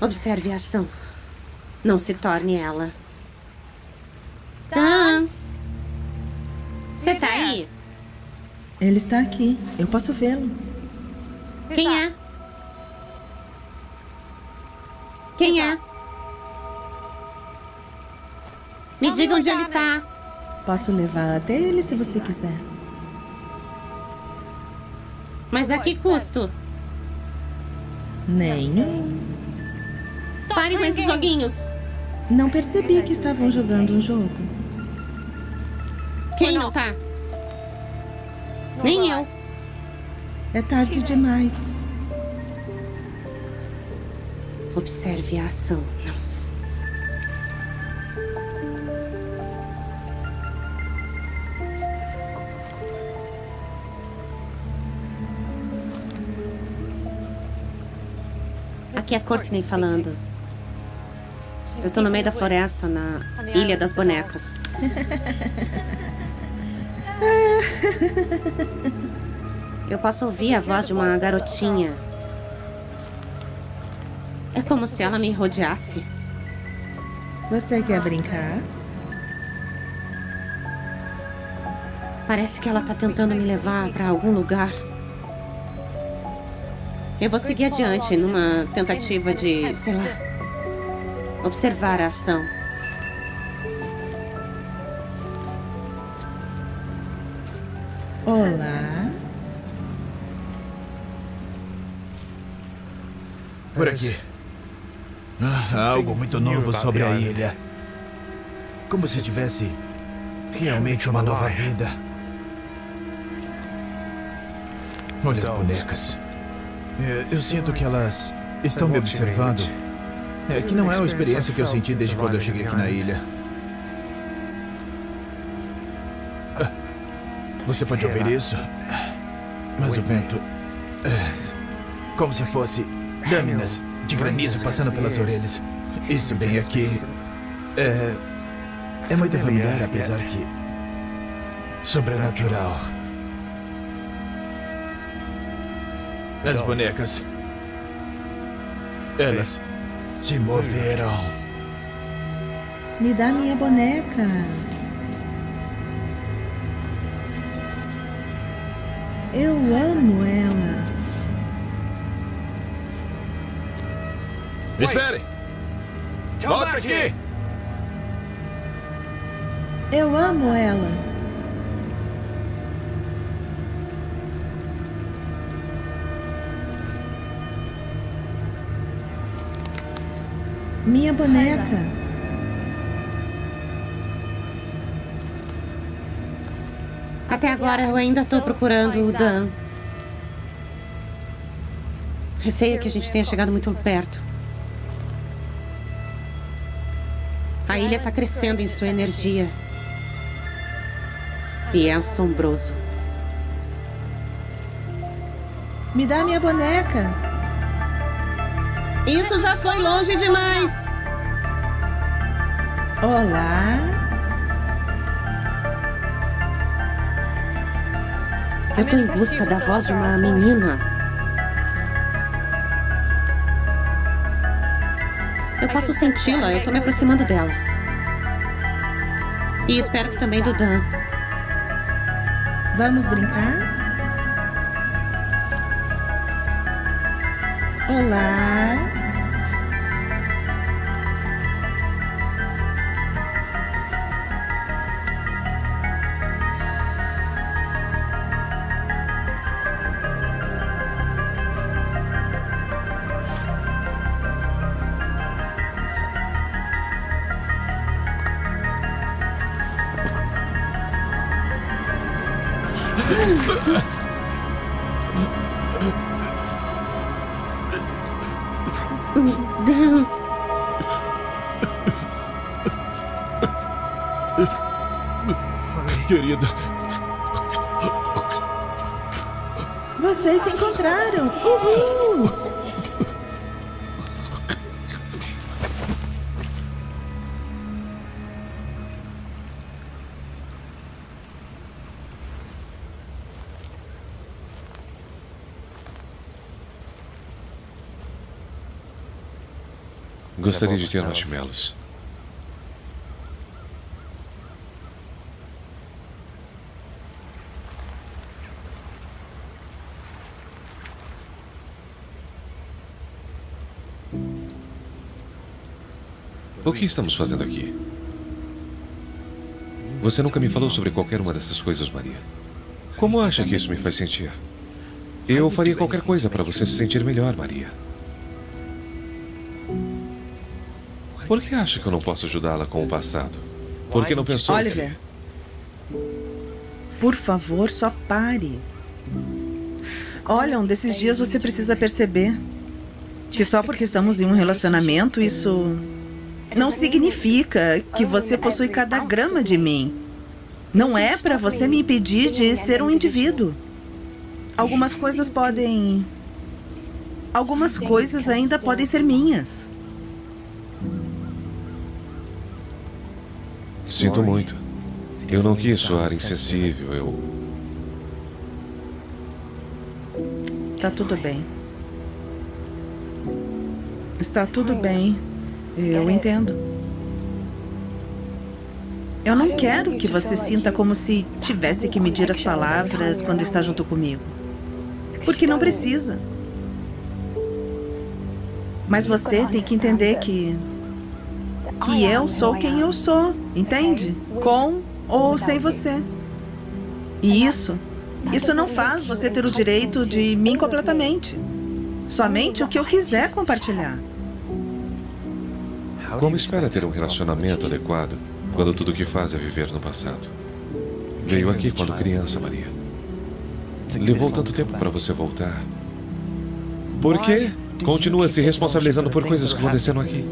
Observe a ação. Não se torne ela. Dan! Você tá aí? Ele está aqui. Eu posso vê-lo. Quem é? Quem é? Me diga onde ele tá. Posso levar até ele se você quiser. Mas a que custo? Nenhum. Parem com esses joguinhos. Não percebi que estavam jogando um jogo. Quem não tá? Nem eu. É tarde demais. Observe a ação. Nossa. Aqui é a Courtney falando. Eu tô no meio da floresta, na Ilha das Bonecas. Eu posso ouvir a voz de uma garotinha. É como se ela me rodeasse. Você quer brincar? Parece que ela tá tentando me levar pra algum lugar. Eu vou seguir adiante numa tentativa de, sei lá, observar a ação. Olá. Por aqui. Ah, algo muito novo sobre a ilha. Como se tivesse realmente uma nova vida. Olha as bonecas. É, eu sinto que elas estão me observando. É que não é uma experiência que eu senti desde quando eu cheguei aqui na ilha. Ah, Você pode ouvir isso? Mas o vento. É, como se fosse lâminas de granizo passando pelas orelhas. Isso bem aqui. É. É muito familiar, apesar que. Sobrenatural. As bonecas. Elas se moveram. Me dá minha boneca. Eu amo ela. Me espere! Volte aqui! Eu amo ela. Minha boneca. Até agora eu ainda tô procurando o Dan. Receio que a gente tenha chegado muito perto. A ilha tá crescendo em sua energia. E é assombroso. Me dá minha boneca. Isso já foi longe demais! Olá. Eu tô em busca da voz de uma menina. Eu posso senti-la, eu tô me aproximando dela. E espero que também do Dan. Vamos brincar? Olá. Querida, Vocês se encontraram. Uhul. Gostaria de ter marshmallows. O que estamos fazendo aqui? Você nunca me falou sobre qualquer uma dessas coisas, Maria. Como acha que isso me faz sentir? Eu faria qualquer coisa para você se sentir melhor, Maria. Por que acha que eu não posso ajudá-la com o passado? Por que não pensou. Oliver. Por favor, só pare. Olha, um desses dias você precisa perceber que só porque estamos em um relacionamento, isso não significa que você possui cada grama de mim. Não é para você me impedir de ser um indivíduo. Algumas coisas podem. Algumas coisas ainda podem ser minhas. Sinto muito. Eu não quis soar insensível. Eu. Tá tudo bem. Está tudo bem. Eu entendo. Eu não quero que você sinta como se tivesse que medir as palavras quando está junto comigo. Porque não precisa. Mas você tem que entender que. que eu sou quem eu sou, entende? Com ou sem você. E isso. Isso não faz você ter o direito de mim completamente. Somente o que eu quiser compartilhar. Como espera ter um relacionamento adequado quando tudo o que faz é viver no passado? Veio aqui quando criança, Maria. levou tanto tempo para você voltar? Por que continua se responsabilizando por coisas que aconteceram aqui?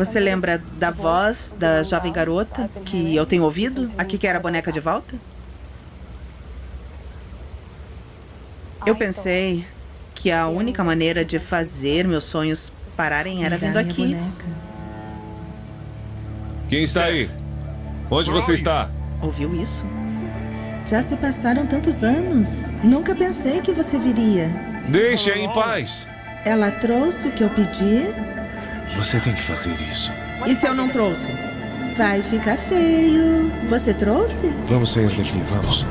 Você lembra da voz da jovem garota que eu tenho ouvido? Aqui que era a boneca de volta? Eu pensei que a única maneira de fazer meus sonhos pararem era vindo aqui. Quem está aí? Onde você está? Ouviu isso? Já se passaram tantos anos. Nunca pensei que você viria. Deixe-a em paz. Ela trouxe o que eu pedi. Você tem que fazer isso. E se eu não trouxe? Vai ficar feio. Você trouxe? Vamos sair daqui, vamos.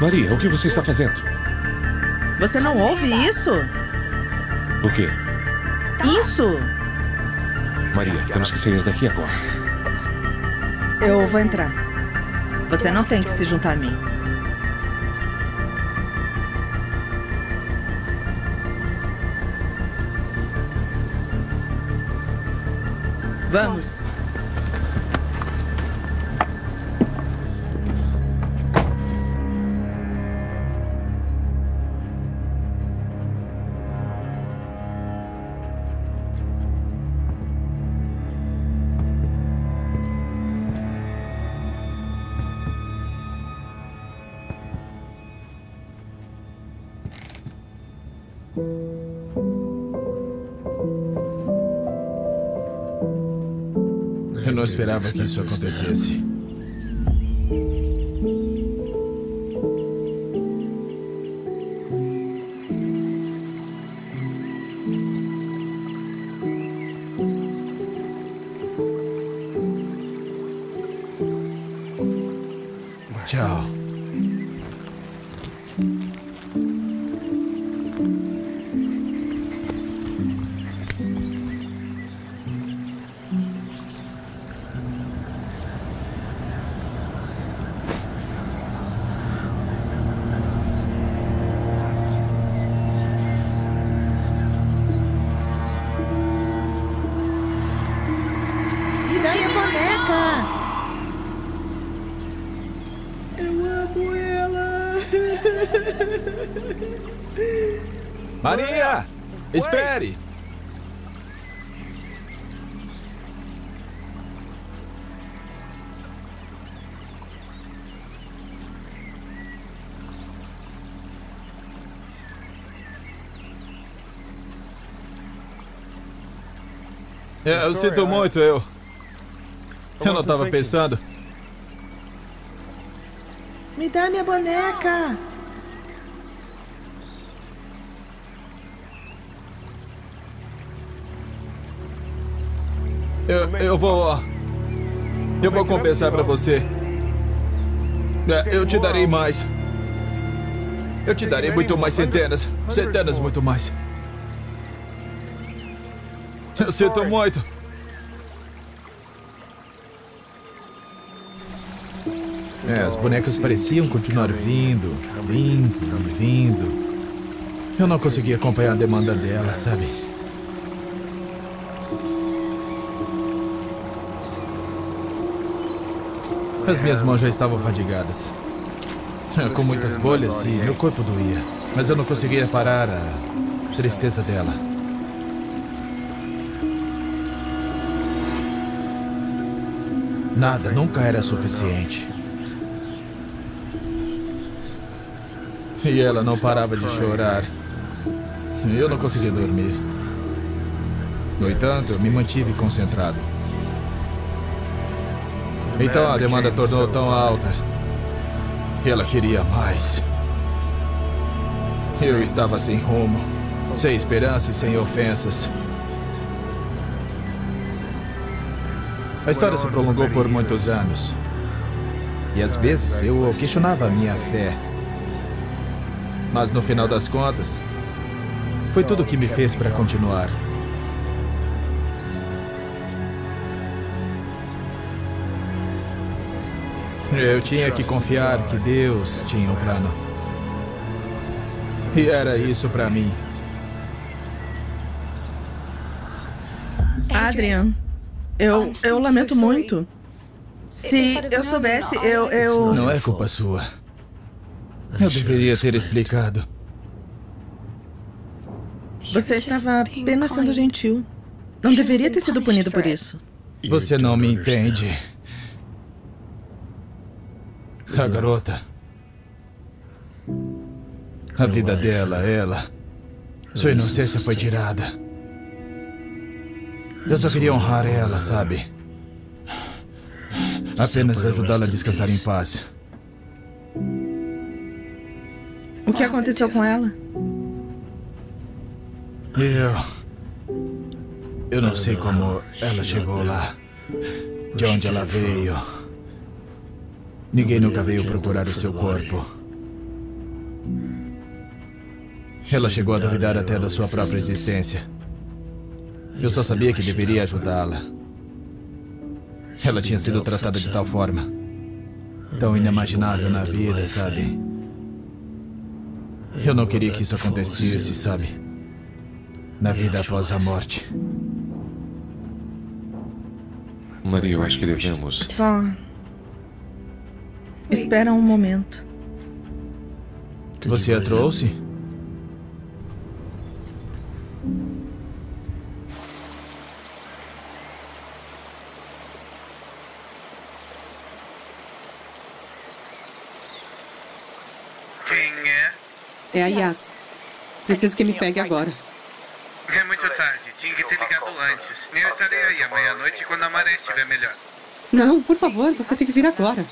Maria, o que você está fazendo? Você não ouve isso? O quê? Isso! Maria, temos que sair daqui agora. Eu vou entrar. Você não tem que se juntar a mim. Vamos. Esperava que isso acontecesse. Espere! É, eu sinto muito, eu. Eu não estava pensando. Me dá minha boneca. Eu, eu vou. Eu vou compensar pra você. É, eu te darei mais. Eu te darei muito mais centenas. Centenas muito mais. Eu sinto muito. É, as bonecas pareciam continuar vindo, vindo vindo. Eu não conseguia acompanhar a demanda dela, sabe? As minhas mãos já estavam fadigadas. Com muitas bolhas e meu corpo doía. Mas eu não conseguia parar a tristeza dela. Nada nunca era suficiente. E ela não parava de chorar. Eu não conseguia dormir. No entanto, eu me mantive concentrado. Então a demanda tornou tão alta. Ela queria mais. Eu estava sem rumo, sem esperança e sem ofensas. A história se prolongou por muitos anos. E às vezes eu questionava a minha fé. Mas no final das contas, foi tudo o que me fez para continuar. Eu tinha que confiar que Deus tinha um plano. E era isso para mim. Adrian, eu, eu lamento muito. Se eu soubesse, eu, eu. Não é culpa sua. Eu deveria ter explicado. Você estava apenas sendo gentil. Não deveria ter sido punido por isso. Você não me entende. A garota. A vida dela, ela. Sua inocência foi tirada. Eu só queria honrar ela, sabe? Apenas ajudá-la a descansar em paz. O que aconteceu com ela? Eu. Eu não sei como ela chegou lá. De onde ela veio. Ninguém nunca veio procurar o seu corpo. Ela chegou a duvidar até da sua própria existência. Eu só sabia que deveria ajudá-la. Ela tinha sido tratada de tal forma. Tão inimaginável na vida, sabe? Eu não queria que isso acontecesse, sabe? Na vida após a morte. Maria, eu acho que devemos. Só. Espera um momento. Você a trouxe? Quem é? É a Yas. Preciso que me pegue agora. É muito tarde. Tinha que ter ligado antes. Eu estarei aí à meia-noite quando a maré estiver melhor. Não, por favor, você tem que vir agora.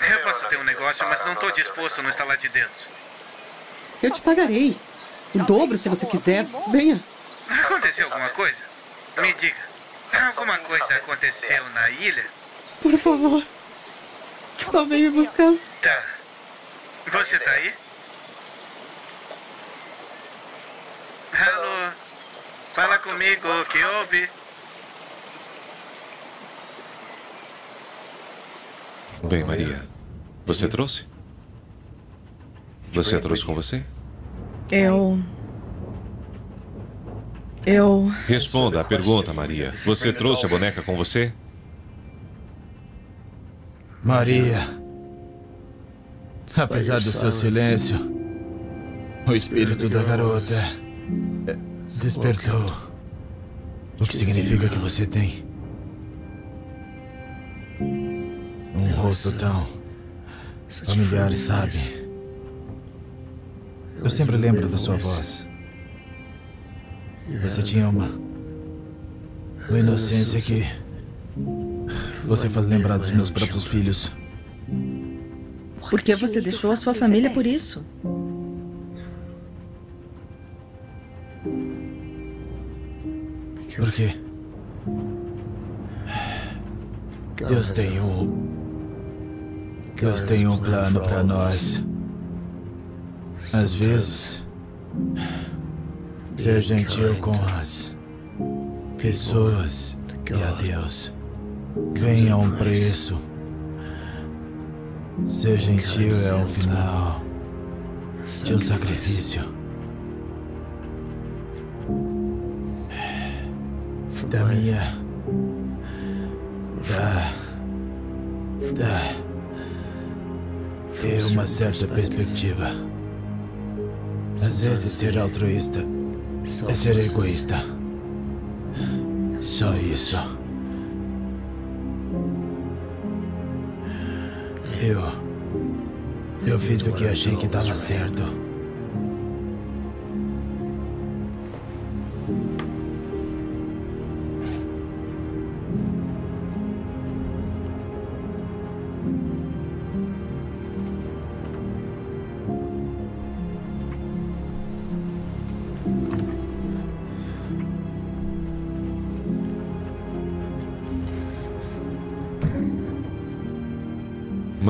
Eu posso ter um negócio, mas não estou disposto no estalar de dedos. Eu te pagarei. O dobro se você quiser. Venha. Aconteceu alguma coisa? Me diga. Alguma coisa aconteceu na ilha? Por favor. Só vem me buscar. Tá. Você tá aí? Alô? Fala comigo, o que houve? Bem, Maria, você trouxe? Você a trouxe com você? Eu. Eu. Responda a pergunta, Maria. Você trouxe a boneca com você? Maria. Apesar do seu silêncio, o espírito da garota despertou. O que significa que você tem rosto tão familiar, sabe? Eu sempre lembro da sua voz. Você tinha uma. Uma inocência que. Você faz lembrar dos meus próprios filhos. Por que você deixou a sua família por isso? Por quê? Deus tem um. Deus tem um plano para nós. Às vezes, ser gentil com as pessoas e a Deus vem a um preço. Ser gentil é o final de um sacrifício. Da minha. Da. Da. Ter uma certa perspectiva. Às vezes ser altruísta é ser egoísta. Só isso. Eu. Eu fiz o que achei que estava certo.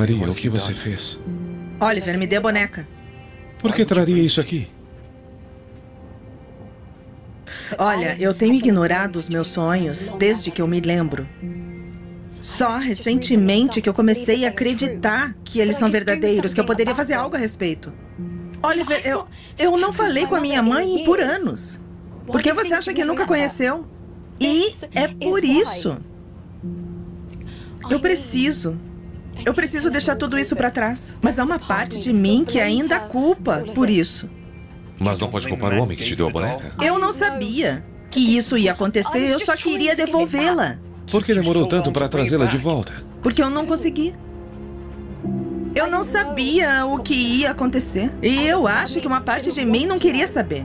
Maria, o que você fez? Oliver, me dê a boneca. Por que traria isso aqui? Olha, eu tenho ignorado os meus sonhos desde que eu me lembro. Só recentemente que eu comecei a acreditar que eles são verdadeiros, que eu poderia fazer algo a respeito. Oliver, eu, eu não falei com a minha mãe por anos. Por que você acha que nunca conheceu? E é por isso. Eu preciso. Eu preciso deixar tudo isso para trás. Mas há uma parte de mim que ainda culpa por isso. Mas não pode culpar o homem que te deu a boneca? Eu não sabia que isso ia acontecer, eu só queria devolvê-la. Por que demorou tanto para trazê-la de volta? Porque eu não consegui. Eu não sabia o que ia acontecer. E eu acho que uma parte de mim não queria saber.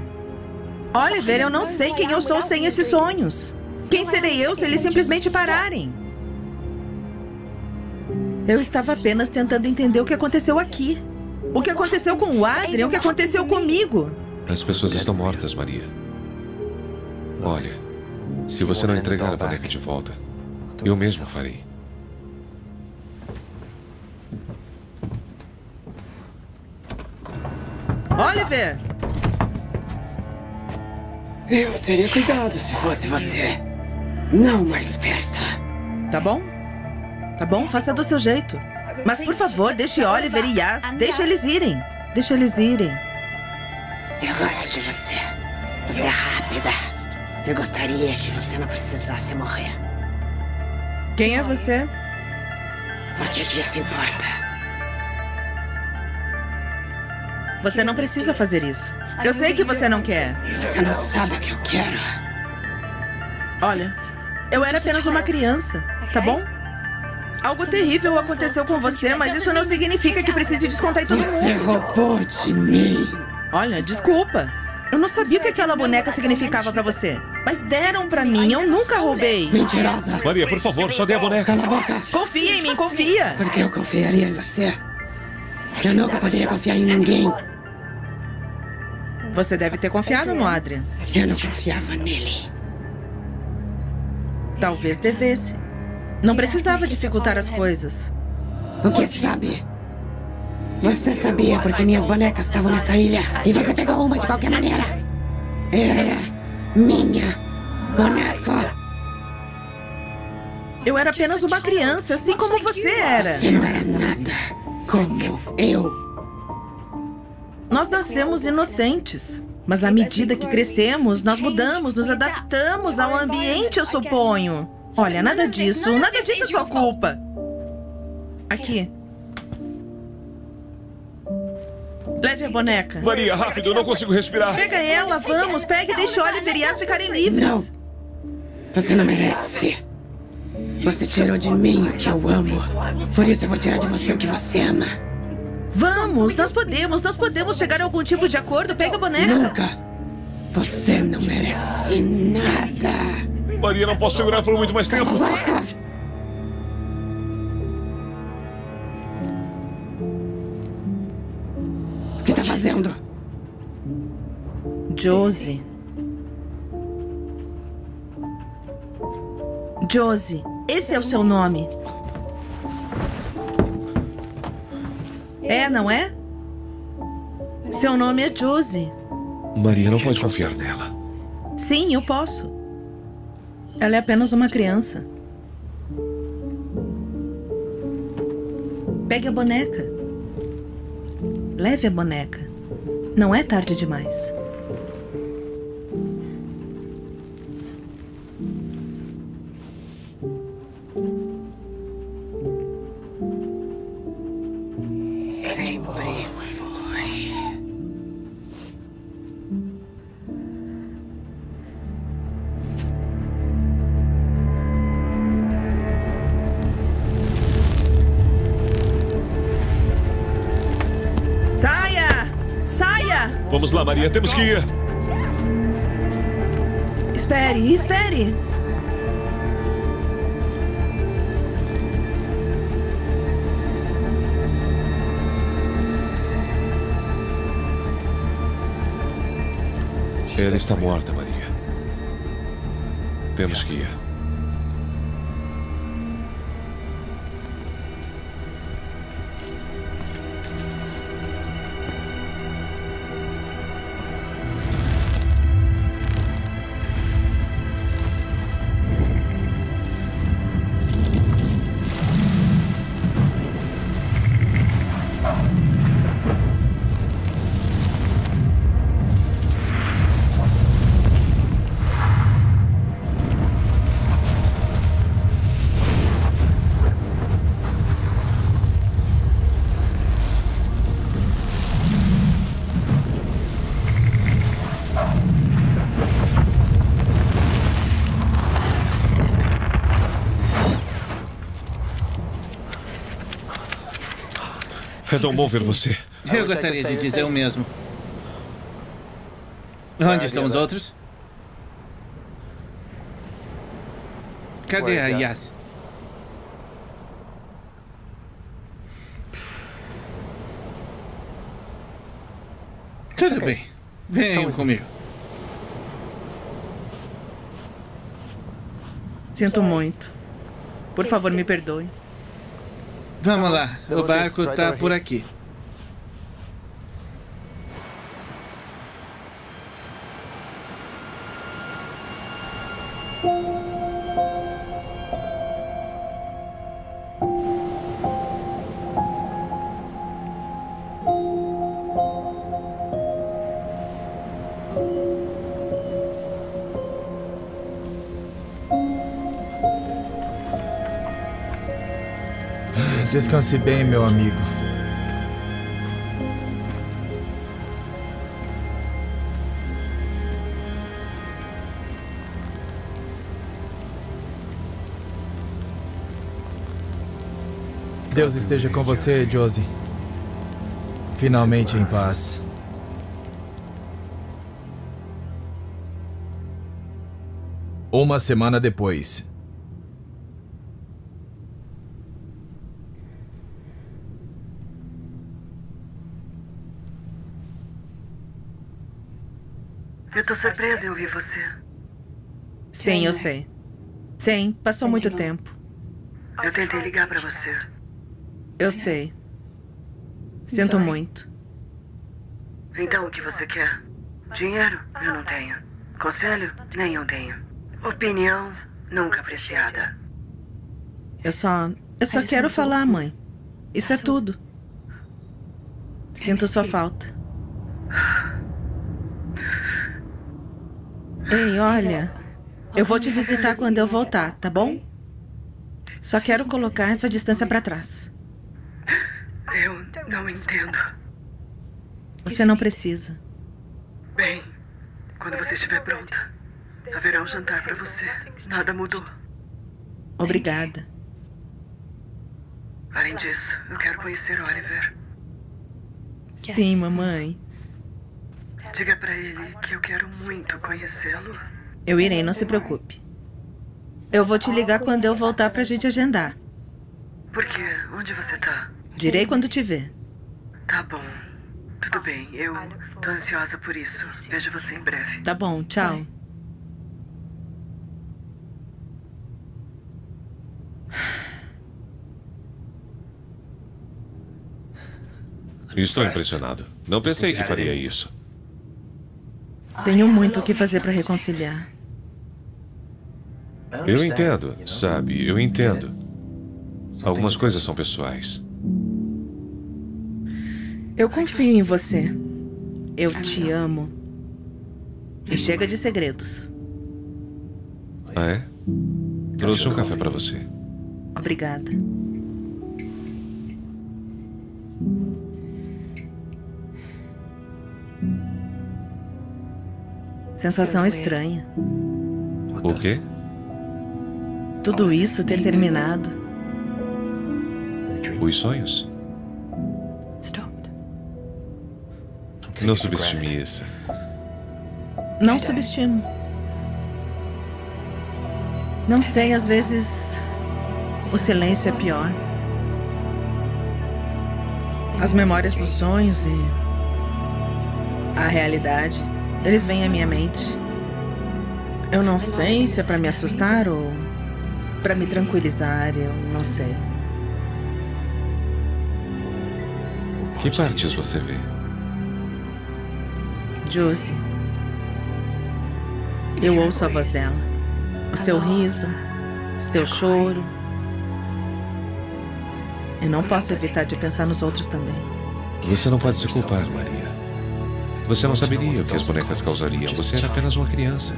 Oliver, eu não sei quem eu sou sem esses sonhos. Quem serei eu se eles simplesmente pararem? Eu estava apenas tentando entender o que aconteceu aqui. O que aconteceu com o Adrian, o que aconteceu comigo. As pessoas estão mortas, Maria. Olha, se você não entregar a boneca de volta, eu mesmo farei. Oliver! Eu teria cuidado se fosse você. Não mais perto. Tá bom? Tá bom, faça do seu jeito. Mas por favor, deixe Oliver e Yas. Deixe eles irem. Deixe eles irem. Eu gosto de você. Você é rápida. Eu gostaria que você não precisasse morrer. Quem é você? Porque disso importa. Você não precisa fazer isso. Eu sei que você não quer. Você não sabe o que eu quero. Olha, eu era apenas uma criança, tá bom? Algo terrível aconteceu com você, mas isso não significa que precise descontar em todo Você mundo. roubou de mim. Olha, desculpa. Eu não sabia o que aquela boneca significava pra você. Mas deram pra mim, eu nunca roubei. Mentirosa. Maria, por favor, só dê a boneca. Cala a boca. Confia em mim, confia. Porque eu confiaria em você. Eu nunca poderia confiar em ninguém. Você deve ter confiado no Adrian. Eu não confiava nele. Talvez devesse. Não precisava dificultar as coisas. O que sabe? Você sabia porque minhas bonecas estavam nessa ilha e você pegou uma de qualquer maneira. Era minha boneca. Eu era apenas uma criança, assim como você era. Você não era nada como eu. Nós nascemos inocentes. Mas à medida que crescemos, nós mudamos, nos adaptamos ao ambiente, eu suponho. Olha, nada disso, nada disso é sua culpa. Aqui. Leve a boneca. Maria, rápido, eu não consigo respirar. Pega ela, vamos, pegue e deixe Oliver e As ficarem livres. Não. Você não merece. Você tirou de mim o que eu amo. Por isso eu vou tirar de você o que você ama. Vamos, nós podemos, nós podemos chegar a algum tipo de acordo. Pega a boneca. Nunca. Você não merece nada. Maria, não posso segurar por muito mais tempo. O que tá fazendo? Josie. Josie, esse é o seu nome. É, não é? Seu nome é Josie. Maria não pode confiar nela. Sim, eu posso. Ela é apenas uma criança. Pegue a boneca. Leve a boneca. Não é tarde demais. Maria, temos que ir. Espere, espere! Ela está morta, Maria. Temos que ir. É tão bom ver você. Eu gostaria de dizer o mesmo. Onde estão os outros? Cadê a Yas? Tudo bem. Venham comigo. Sinto muito. Por favor, me perdoe. Vamos lá. O barco está por aqui. Descanse bem, meu amigo. Deus esteja com você, Josie. Finalmente em paz. Uma semana depois. Surpresa em ouvir você. Sim, eu sei. Sim, passou muito tempo. Eu tentei ligar pra você. Eu sei. Sinto muito. Então o que você quer? Dinheiro? Eu não tenho. Conselho? Nem eu tenho. Opinião? Nunca apreciada. Eu só. Eu só quero falar, mãe. Isso é tudo. Sinto sua falta. Ei, olha. Eu vou te visitar quando eu voltar, tá bom? Só quero colocar essa distância pra trás. Eu não entendo. Você não precisa. Bem, quando você estiver pronta, haverá um jantar pra você. Nada mudou. Obrigada. Além disso, eu quero conhecer Oliver. Sim, mamãe. Diga pra ele que eu quero muito conhecê-lo. Eu irei, não se preocupe. Eu vou te ligar quando eu voltar pra gente agendar. Por quê? Onde você tá? Direi quando te ver. Tá bom. Tudo bem, eu tô ansiosa por isso. Vejo você em breve. Tá bom, tchau. Estou impressionado. Não pensei que faria isso. Tenho muito o que fazer pra reconciliar. Eu entendo, sabe? Eu entendo. Algumas coisas são pessoais. Eu confio em você. Eu te amo. E chega de segredos. Ah, é? Trouxe um café pra você. Obrigada. Sensação estranha. O quê? Tudo isso ter terminado. Os sonhos? Não subestime isso. Não subestimo. Não sei, às vezes o silêncio é pior. As memórias dos sonhos e a realidade, eles vêm à minha mente. Eu não sei se é para me assustar ou para me tranquilizar, eu não sei. Que partes você vê? Josie. Eu ouço a voz dela. O seu riso, seu choro. Eu não posso evitar de pensar nos outros também. Você não pode se culpar, Maria. Você não saberia o que as bonecas causariam. Você era apenas uma criança.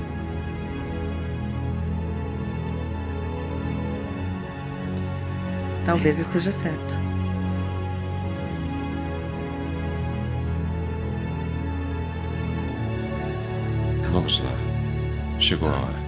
Talvez esteja certo. Vamos lá. Chegou a hora.